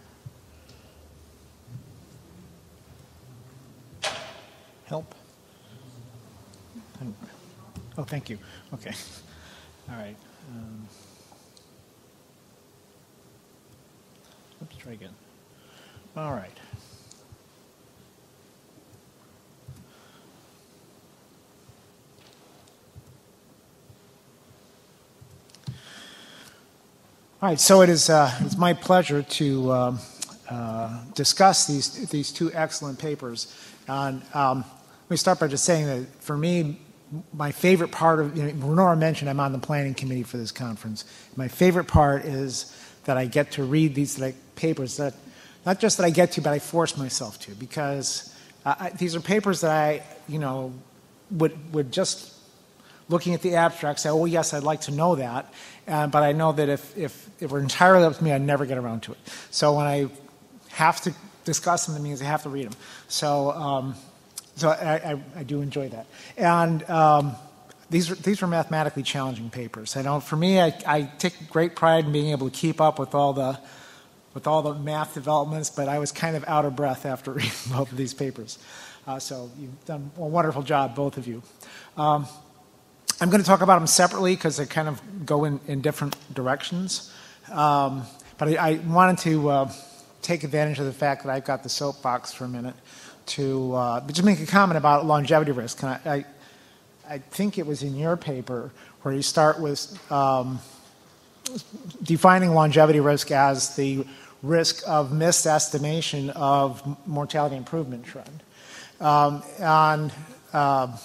Help. Oh, thank you. Okay. All right. Um, let's try again. All right. All right, so it is uh, it's my pleasure to um, uh, discuss these these two excellent papers. And um, let me start by just saying that for me, my favorite part of, you know, Ronora mentioned I'm on the planning committee for this conference. My favorite part is that I get to read these like, papers that, not just that I get to, but I force myself to, because uh, I, these are papers that I, you know, would, would just looking at the abstract say, oh, yes, I'd like to know that. Uh, but I know that if, if it were entirely up to me, I'd never get around to it. So when I have to discuss them, that means I have to read them. So um, so I, I, I, do enjoy that. And um, these, are, these were mathematically challenging papers. I know for me, I, I take great pride in being able to keep up with all the with all the math developments, but I was kind of out of breath after reading both of these papers. Uh, so you've done a wonderful job, both of you. Um, I'm going to talk about them separately because they kind of go in, in different directions. Um, but I, I, wanted to uh, take advantage of the fact that I've got the soapbox for a minute to uh, just make a comment about longevity risk. I, I, I, think it was in your paper where you start with um, defining longevity risk as the risk of misestimation of mortality improvement trend. Um, and uh,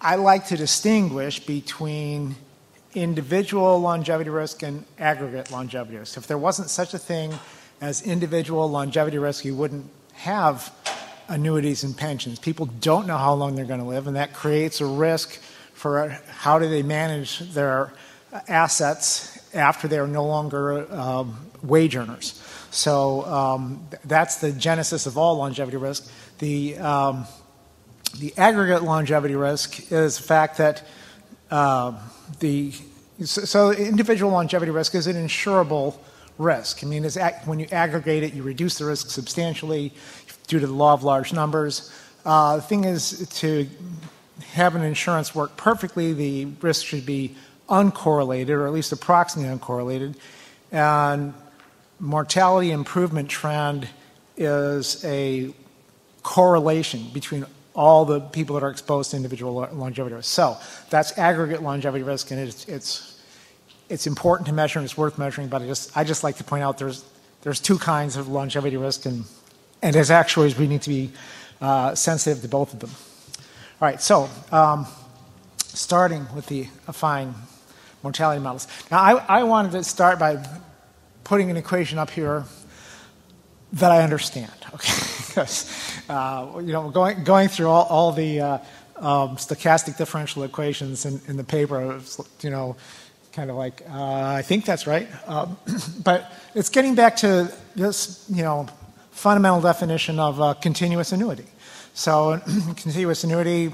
I like to distinguish between individual longevity risk and aggregate longevity risk. If there wasn't such a thing as individual longevity risk, you wouldn't have annuities and pensions. People don't know how long they're going to live, and that creates a risk for how do they manage their assets after they're no longer um, wage earners. So um, that's the genesis of all longevity risk. The, um, the aggregate longevity risk is the fact that uh, the so individual longevity risk is an insurable risk. I mean, when you aggregate it, you reduce the risk substantially due to the law of large numbers. Uh, the thing is, to have an insurance work perfectly, the risk should be uncorrelated, or at least approximately uncorrelated. And mortality improvement trend is a correlation between all the people that are exposed to individual longevity risk. So that's aggregate longevity risk, and it's, it's, it's important to measure and it's worth measuring, but I just, I just like to point out there's, there's two kinds of longevity risk, and, and as actuaries, we need to be uh, sensitive to both of them. All right, so um, starting with the affine mortality models. Now, I, I wanted to start by putting an equation up here that I understand, okay? Uh, you know, going, going through all, all the uh, um, stochastic differential equations in, in the paper, you know, kind of like, uh, I think that's right. Um, but it's getting back to this, you know, fundamental definition of a continuous annuity. So, continuous annuity,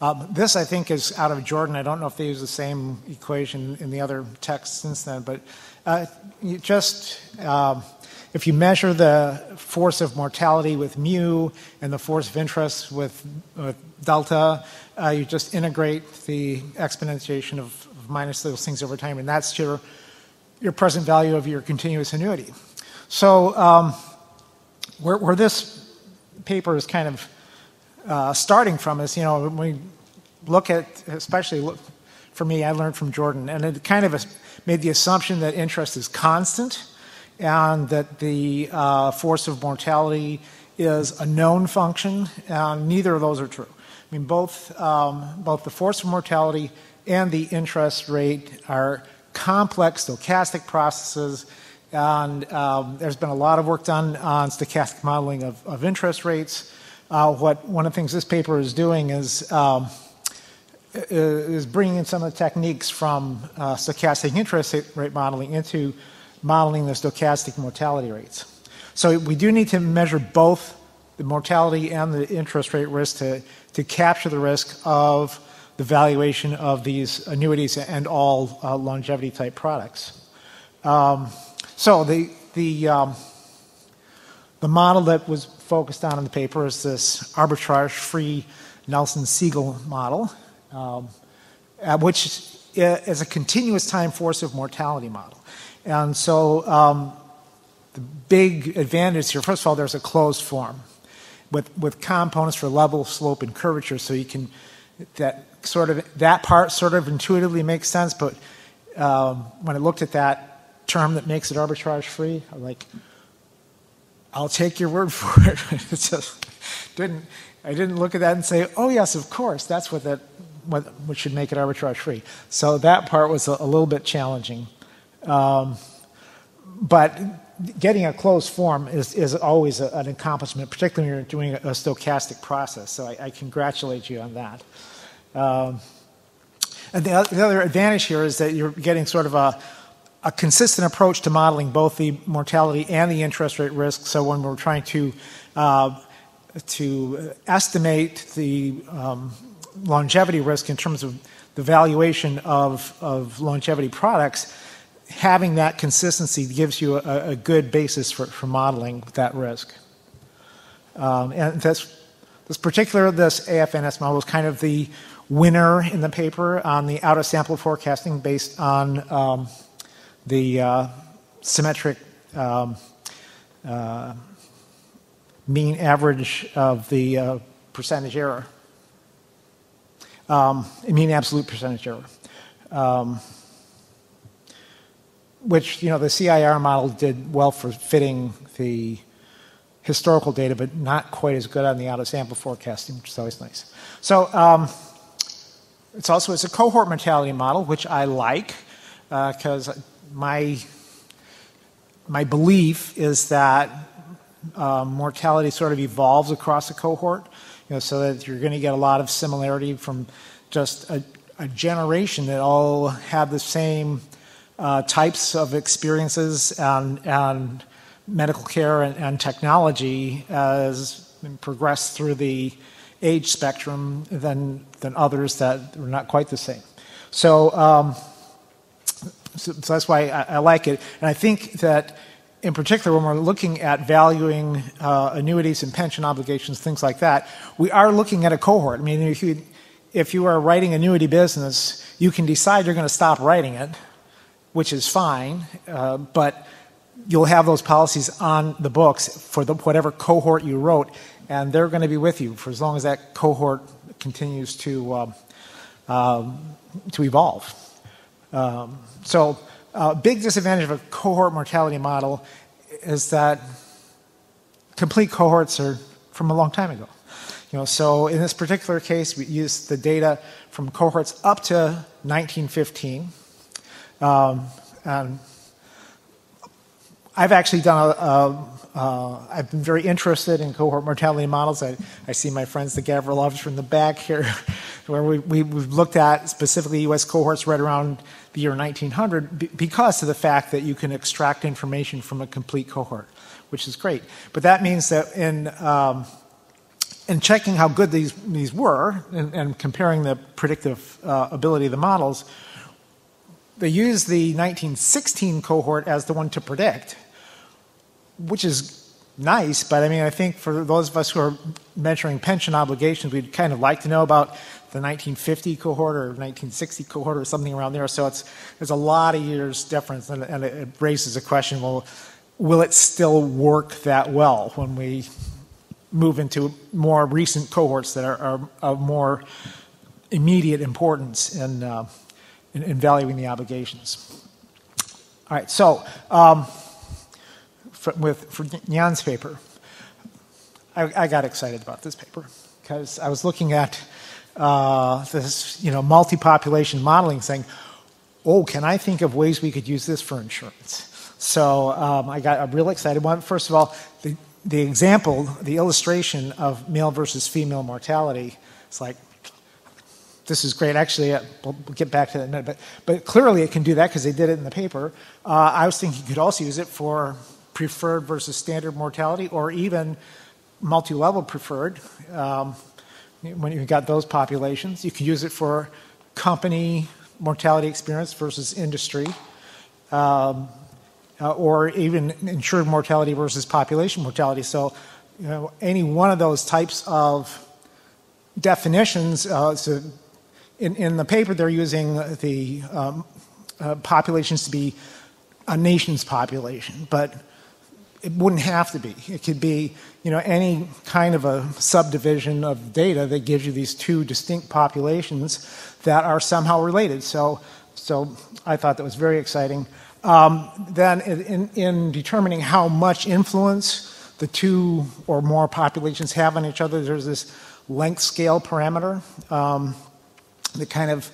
um, this I think is out of Jordan. I don't know if they use the same equation in the other texts since then, but uh, just um, if you measure the force of mortality with mu and the force of interest with, with delta, uh, you just integrate the exponentiation of, of, minus those things over time, and that's your, your present value of your continuous annuity. So, um, where, where, this paper is kind of uh, starting from is, you know, when we look at, especially look, for me, I learned from Jordan, and it kind of made the assumption that interest is constant and that the uh, force of mortality is a known function, and neither of those are true. I mean, both, um, both the force of mortality and the interest rate are complex stochastic processes, and um, there's been a lot of work done on stochastic modeling of, of interest rates. Uh, what one of the things this paper is doing is um, is bringing in some of the techniques from uh, stochastic interest rate modeling into modeling the stochastic mortality rates. So we do need to measure both the mortality and the interest rate risk to, to capture the risk of the valuation of these annuities and all uh, longevity type products. Um, so the, the, um, the model that was focused on in the paper is this arbitrage free Nelson Siegel model, um, which is a continuous time force of mortality model. And so um, the big advantage here, first of all, there's a closed form with, with components for level, slope, and curvature, so you can, that sort of, that part sort of intuitively makes sense, but um, when I looked at that term that makes it arbitrage free, I'm like, I'll take your word for it. it just didn't, I didn't look at that and say, oh yes, of course, that's what that, what should make it arbitrage free. So that part was a, a little bit challenging. Um, but getting a closed form is, is always a, an accomplishment, particularly when you're doing a, a stochastic process. So I, I, congratulate you on that. Um, and the, the, other advantage here is that you're getting sort of a, a consistent approach to modeling both the mortality and the interest rate risk. So when we're trying to uh, to estimate the um, longevity risk in terms of the valuation of, of longevity products, having that consistency gives you a, a good basis for, for modeling that risk. Um, and this, this particular, this AFNS model is kind of the winner in the paper on the out of sample forecasting based on um, the uh, symmetric um, uh, mean average of the uh, percentage error, um, mean absolute percentage error. Um, which, you know, the CIR model did well for fitting the historical data, but not quite as good on the out of sample forecasting, which is always nice. So um, it's also it's a cohort mortality model, which I like because uh, my my belief is that uh, mortality sort of evolves across a cohort, know, so that you're going to get a lot of similarity from just a, a generation that all have the same uh, types of experiences and, and medical care and, and technology as progress through the age spectrum than, than others that are not quite the same. So, um, so, so, that's why I, I, like it. And I think that, in particular, when we're looking at valuing uh, annuities and pension obligations, things like that, we are looking at a cohort. I mean, if you, if you are writing annuity business, you can decide you're going to stop writing it, which is fine, uh, but you'll have those policies on the books for the, whatever cohort you wrote, and they're going to be with you for as long as that cohort continues to, um, to evolve. Um, so, uh, big disadvantage of a cohort mortality model is that complete cohorts are from a long time ago. You know, so in this particular case, we used the data from cohorts up to 1915. Um, and I've actually done a, a uh, I've been very interested in cohort mortality models. I, I see my friends, the Gavrilovs, from the back here, where we, we, have looked at specifically U.S. cohorts right around the year 1900 because of the fact that you can extract information from a complete cohort, which is great. But that means that in um, in checking how good these, these were and, and comparing the predictive uh, ability of the models, they used the 1916 cohort as the one to predict which is nice, but I mean, I think for those of us who are measuring pension obligations, we'd kind of like to know about the 1950 cohort or 1960 cohort or something around there. So it's there's a lot of years difference, and, and it raises a question: Well, will it still work that well when we move into more recent cohorts that are, are of more immediate importance in, uh, in, in valuing the obligations? All right, so. Um, with for Nhan's paper, I, I, got excited about this paper because I was looking at uh, this, you know, multi-population modeling, saying, "Oh, can I think of ways we could use this for insurance?" So um, I got a real excited one. First of all, the, the example, the illustration of male versus female mortality, it's like this is great. Actually, uh, we'll, get back to that in a minute. But, but clearly, it can do that because they did it in the paper. Uh, I was thinking you could also use it for preferred versus standard mortality, or even multi level preferred. Um, when you've got those populations, you can use it for company mortality experience versus industry, um, uh, or even insured mortality versus population mortality. So, you know, any one of those types of definitions. Uh, so in, in, the paper, they're using the um, uh, populations to be a nation's population, but it wouldn't have to be. It could be, you know, any kind of a subdivision of data that gives you these two distinct populations that are somehow related. So, so I thought that was very exciting. Um, then, in, in, determining how much influence the two or more populations have on each other, there's this length scale parameter um, that kind of,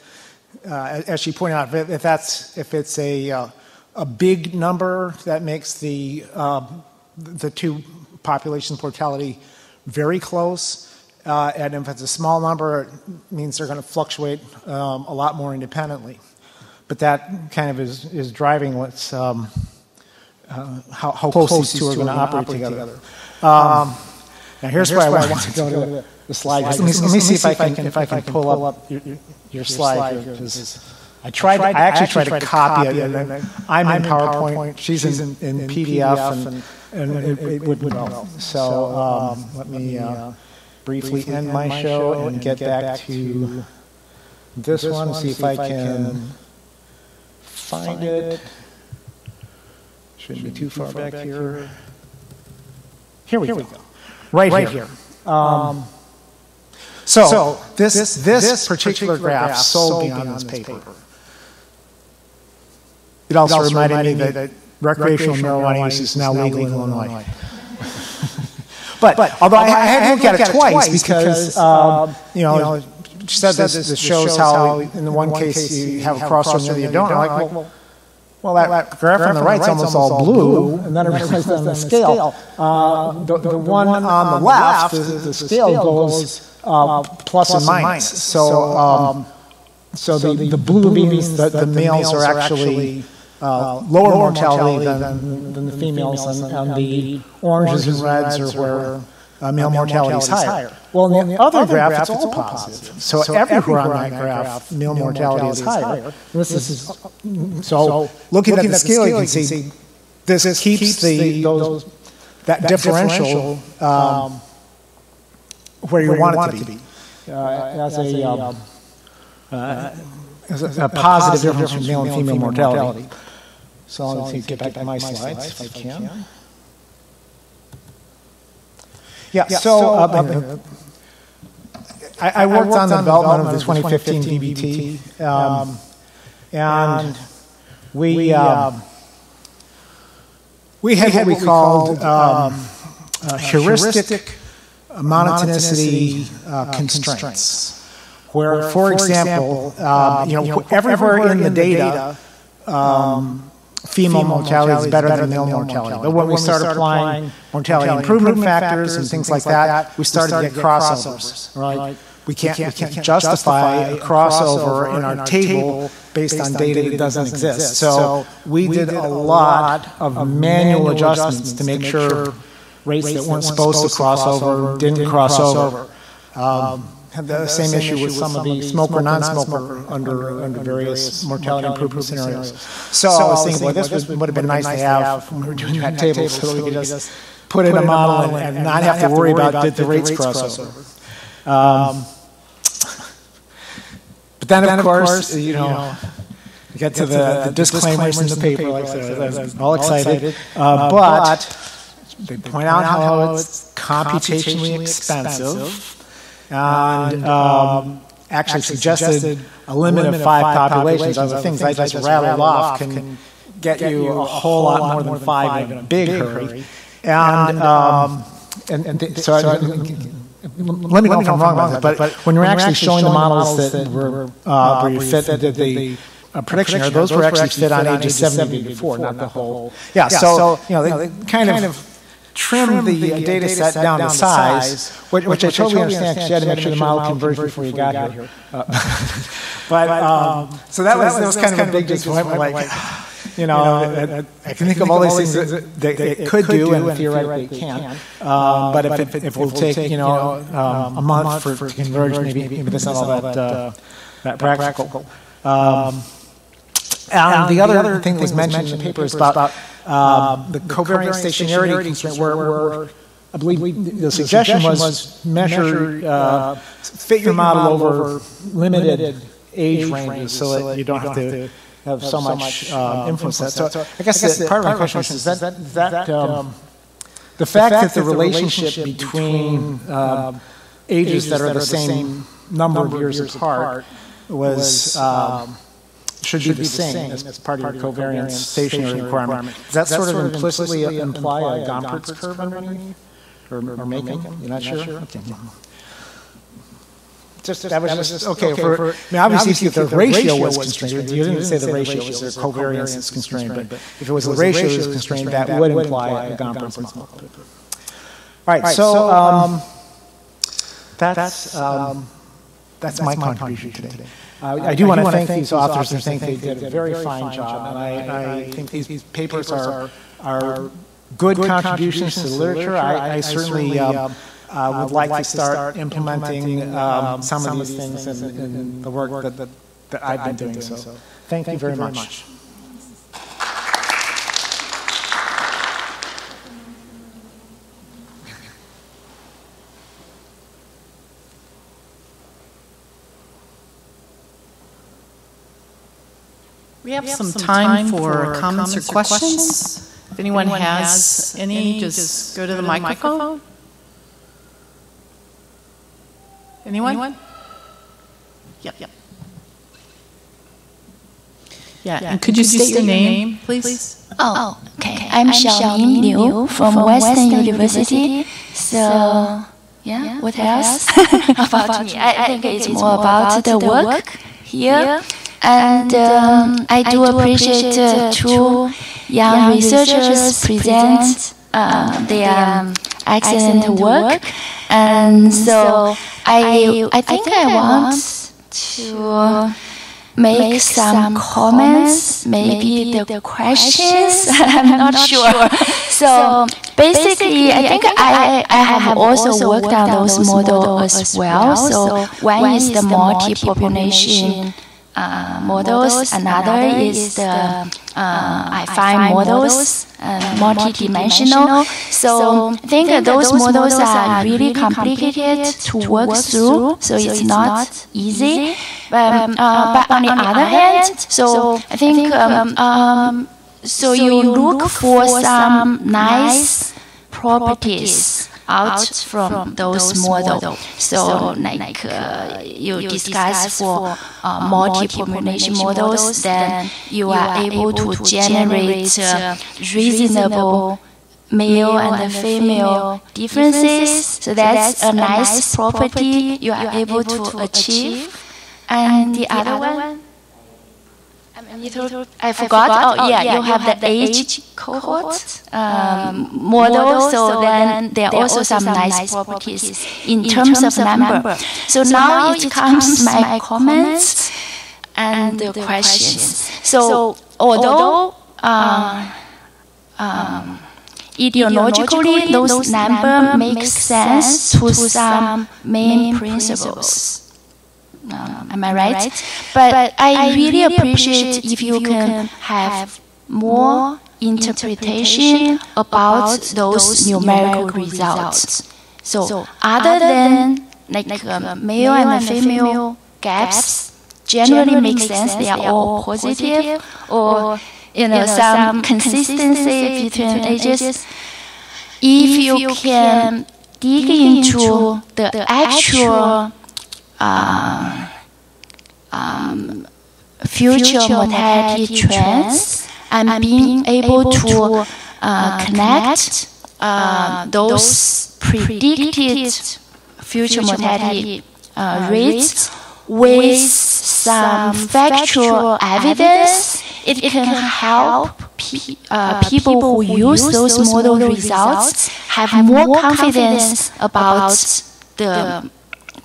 uh, as she pointed out, if that's if it's a uh, a big number that makes the, uh, the two populations mortality very close. Uh, and if it's a small number, it means they're going to fluctuate um, a lot more independently. But that kind of is, is driving what's um, uh, how, how, close, close these two are going to operate, together. together. Um, now here's, here's where, where I want to go to the, the slide. Let me, let me see if I can, if I can pull up your, your, your slide here. I tried. I, I actually tried, tried to copy, it, and, and I'm, I'm in PowerPoint. PowerPoint she's, in, in, in, PDF, PDF and, and, and, it, it, it wouldn't go. So um, um, let me uh, uh briefly, end my show and get back to this one. See if I can find it. Shouldn't be too far back here. Here we go. Right here. Um, so, this, this, this, particular, graph sold me on this paper. It also reminded me that recreational marijuana use is now legal in Illinois. But although I I had to look at it twice because, um, you know, she said this this shows how in the one case you have a crossroad and you don't. I'm like, well, well, that graph on the right's almost all blue, and then it realized on the scale. Uh, The the one on the left, the the scale goes uh, plus and minus. So, um, so the the blue means that the males are actually uh, lower mortality than than the females, and and the oranges and reds are where uh, male mortality is higher. Well, in the other graph, it's all positive. So everywhere on that graph, male mortality is higher. And This is, so looking at the scale, you can see this keeps the, those, that differential um, where you want it to be. uh, As a, um, uh, as a a positive difference between male and female mortality. So let me get back to my slides if I can. Yeah, so, uh, I, I worked on the development of the 2015 VBT, um, and we, um, we had what we called um, uh, heuristic monotonicity uh, constraints, where, for example, um, you know, everywhere in the data, um, female mortality is better than male mortality. But when we start applying mortality improvement factors and things like that, we started to get crossovers, right? We can't, we can't justify a crossover in our table based on data that doesn't exist. So we did a lot of manual adjustments to make sure rates that weren't supposed to cross over didn't cross over. Um, Had the same issue with some of the smoker, non-smoker under, under various mortality improvement scenarios. So I was thinking, boy, this would would have been nice to have when we were doing that table so we could just put in a model and not have to worry about did the rates cross over. Um, But then, of course, you know, you get to the the disclaimers in the paper, like I said, I was all excited. Uh, But they point out how it's computationally expensive and um, actually suggested a limit of five populations. Other things I just rattled off can get you a whole lot more than five in a big hurry. And, um, and, and th- so, I, let me know if I'm wrong about that, but when you're actually showing the models that were, uh, where you fit the, the uh, prediction error, those were actually fit on ages 70 before, not the whole. Yeah, so, you know, they kind of trim the uh, data set down to size, which, which I totally understand, because you had to make sure the model converged before you got here. Uh, But, um, so that was, that was kind of a big disappointment, like, you know, I- can think of all these things that it could do and theoretically it can. Um, But if it, will take, you know, um, a month for it to converge, maybe, maybe that's not all that, uh, that practical. And the other thing that was mentioned in the paper is about um, the covariant stationarity constraint, where, where I believe the suggestion was measure, uh, fit your model over limited age ranges so that you don't have to have so much um, influence. that. So I guess that part of my question is that, that, um, the fact that the relationship between um, ages that are the same number of years apart was, um, should be the same as part of your covariance stationary requirement. Does that sort of implicitly imply a Gompertz curve underneath? Or or make them? You're not sure? Okay. Just, that was just, okay, for, I mean, obviously, if the ratio was constrained, you didn't say the ratio, was their covariance is constrained, but if it was the ratio is constrained, that would imply a Gompertz model. All right, so, um, that's, um, that's my contribution today. Uh, I do want to thank these authors, I think they did a very fine job, and I, I think these papers are, are good contributions to the literature. I, I certainly um, uh, would like to start implementing um, some of these things in, in the work that, that, that I've been doing, so thank you very much. We have some time for comments or questions. If anyone has any, just go to the microphone. Anyone? Yep, yep. Yeah, and could you state your name, please? Oh, oh, okay. I'm Xiaoming Liu from Western University. So, yeah, what else about me? I think it's more about the work here. And um, I do appreciate uh, two young researchers present uh, their excellent work. And so I, I think I want to make some comments, maybe the questions. I'm not sure. So basically, I think I, I have also worked on those models as well. So one is the multi-population uh, models. Another is the uh, affine models, uh, multi-dimensional. So I think those models are really complicated to work through. So it's not easy. But, but on the other hand, so I think um, um, so you look for some nice properties out from those models. So, like uh, you discuss for uh, multi-population models, then you are able to generate uh, reasonable male and female differences. So that's a nice property you are able to achieve. And the other one. I forgot. Oh, yeah, you have the age cohort um, model. So then there are also some nice properties in terms of number. So now it comes my comments and the questions. So although uh, um, ideologically those numbers make sense to some main principles. Um, am I right? right? But, but I really appreciate if you can have more interpretation about those numerical results. So, other than like, like uh, male and female gaps, generally make sense. They are all positive, or you know some consistency between ages. If you can dig into the actual um, um, future mortality trends and being able to uh, connect uh, those predicted future mortality uh, rates with some factual evidence, it can help pe uh, people who use those model results have more confidence about the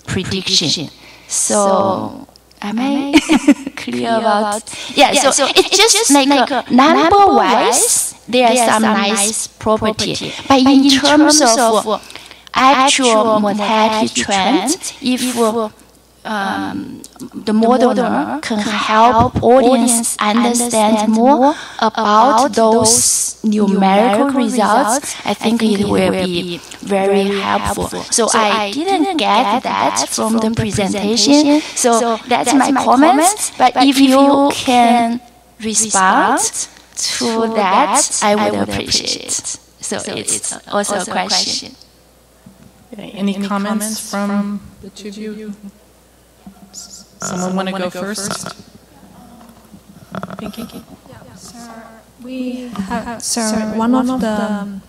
prediction. So, am I clear about? Yeah, so, so it's just like, like number wise, there are some nice property. But in terms of actual mortality trend, if um, the modeler can help audience understand more about those numerical results, I think it will be very helpful. So I didn't get that from the presentation, so that's my comment. But if you can respond to that, I would appreciate. So it's also a question. Any, Any comments, comments from the two of you? Uh, someone want to go first? Uh, Pinky? We have, sir, one of the,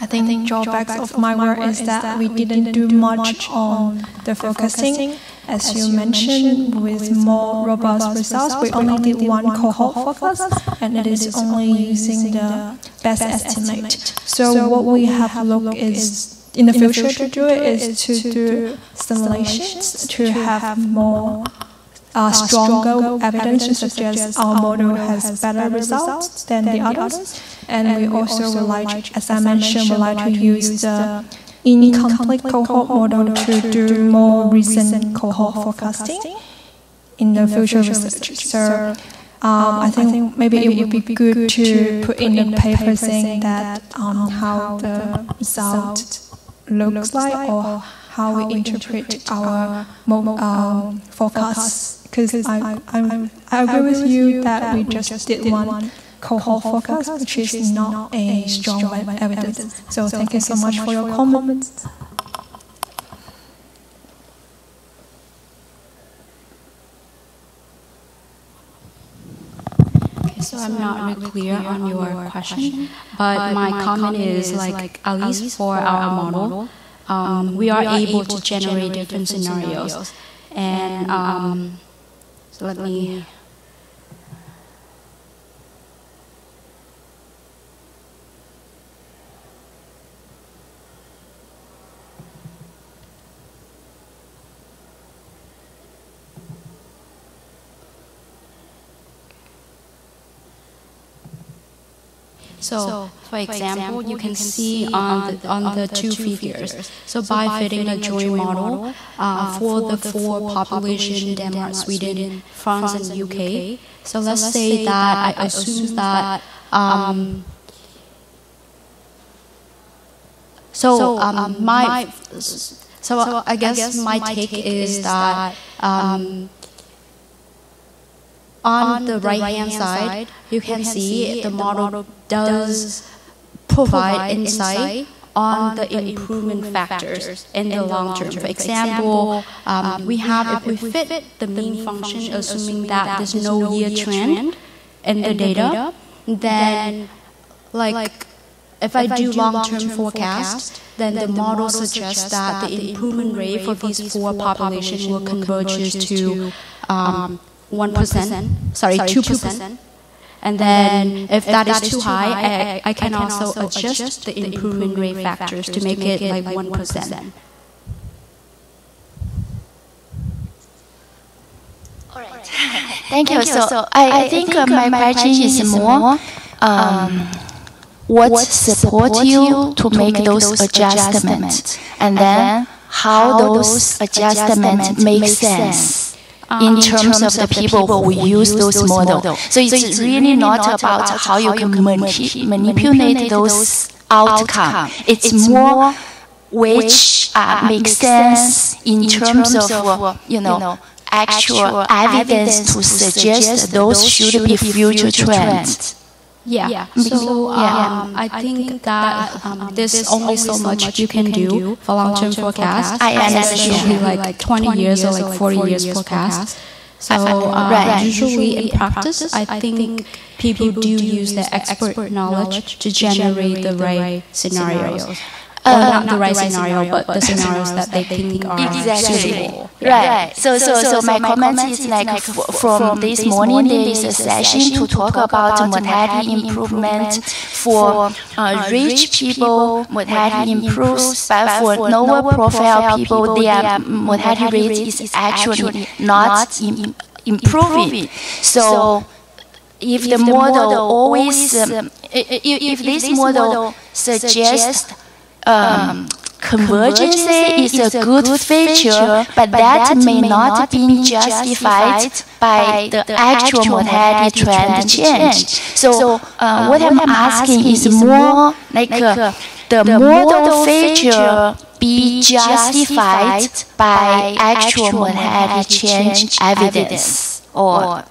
I think, drawbacks of my work is that we didn't do much on the focusing. As you mentioned, with more robust results, we only did one cohort focus, and it is only using the best estimate. So what we have looked is in the future to do it is to do simulations to have more uh, stronger evidence to suggest our model has better results than the others. And we also would like, as I mentioned, would like to use the incomplete cohort model to do more recent cohort forecasting in the future research. So um, I, think maybe it would be good to put in the paper saying that um, how the result looks like or how we interpret our uh, forecast. Because I, I, I agree with you that we just did one cohort forecast, which is not a strong evidence. So thank you so much for your comments. I'm not really clear on your question, but my comment is like at least for our model, um, we are able to generate different scenarios, and um, so let me. So, for example, you can see on the, on the two figures. So, by fitting a joint model uh, for the four population Denmark, Sweden, France, and UK. So, let's say that I assume that. Um, so, um, my so I guess my take is that. Um, on the right hand side, you can see the model does provide insight on the improvement factors in the long term. For example, um, we have if we fit the mean function, assuming that there's no year trend in the data, then like if I do long-term forecast, then the model suggests that the improvement rate for these four populations will converge to um, 1%, sorry, 2%. And then if that is too high, I, I can also adjust the improvement rate factors to make it like 1%. All right. Thank you. So I, I think uh, my question is more um, what support you to make those adjustments, and then how those adjustments make sense Uh, in terms of the people who use those models. So it's really not about how you can manipulate those outcomes. It's more which uh, uh makes sense in terms of, uh, you know, actual evidence to suggest those should be future trends. Yeah. yeah. So um, I think that um, there's only so much you can do for long-term forecast. I understand. Usually like 20 years or like 40 years forecast. So uh, right. usually in practice, I think people do use their expert knowledge to generate the right scenarios. Uh, not, not the right, right scenario, scenario, but the scenarios that they think are exactly. suitable. Right. So, so, so, so my comment is like from this morning there is a session to talk about mortality improvement for uh, rich people. Mortality improves, but for lower profile people, their mortality rate is actually not improving. So if the model always, um, if this model suggests um, convergence is a good feature, but that may not be justified by the actual mortality trend change. So, uh, what I'm asking is more like uh, the model feature be justified by actual mortality change evidence or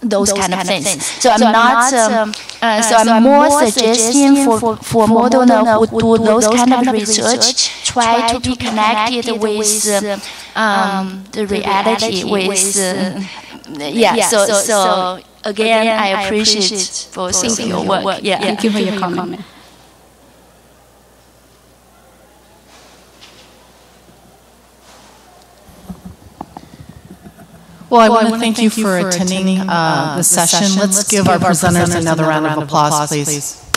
those, those kind, of things. things. So, so I'm not. Um, uh, so I'm more suggesting for for modelers who do those kind of research, try to be connected with um, the reality, with uh, yeah. So so again, I appreciate both of your work. Yeah, thank you for your comment. Well, I want to thank you for attending uh, the session. Let's give our presenters another round of applause, please.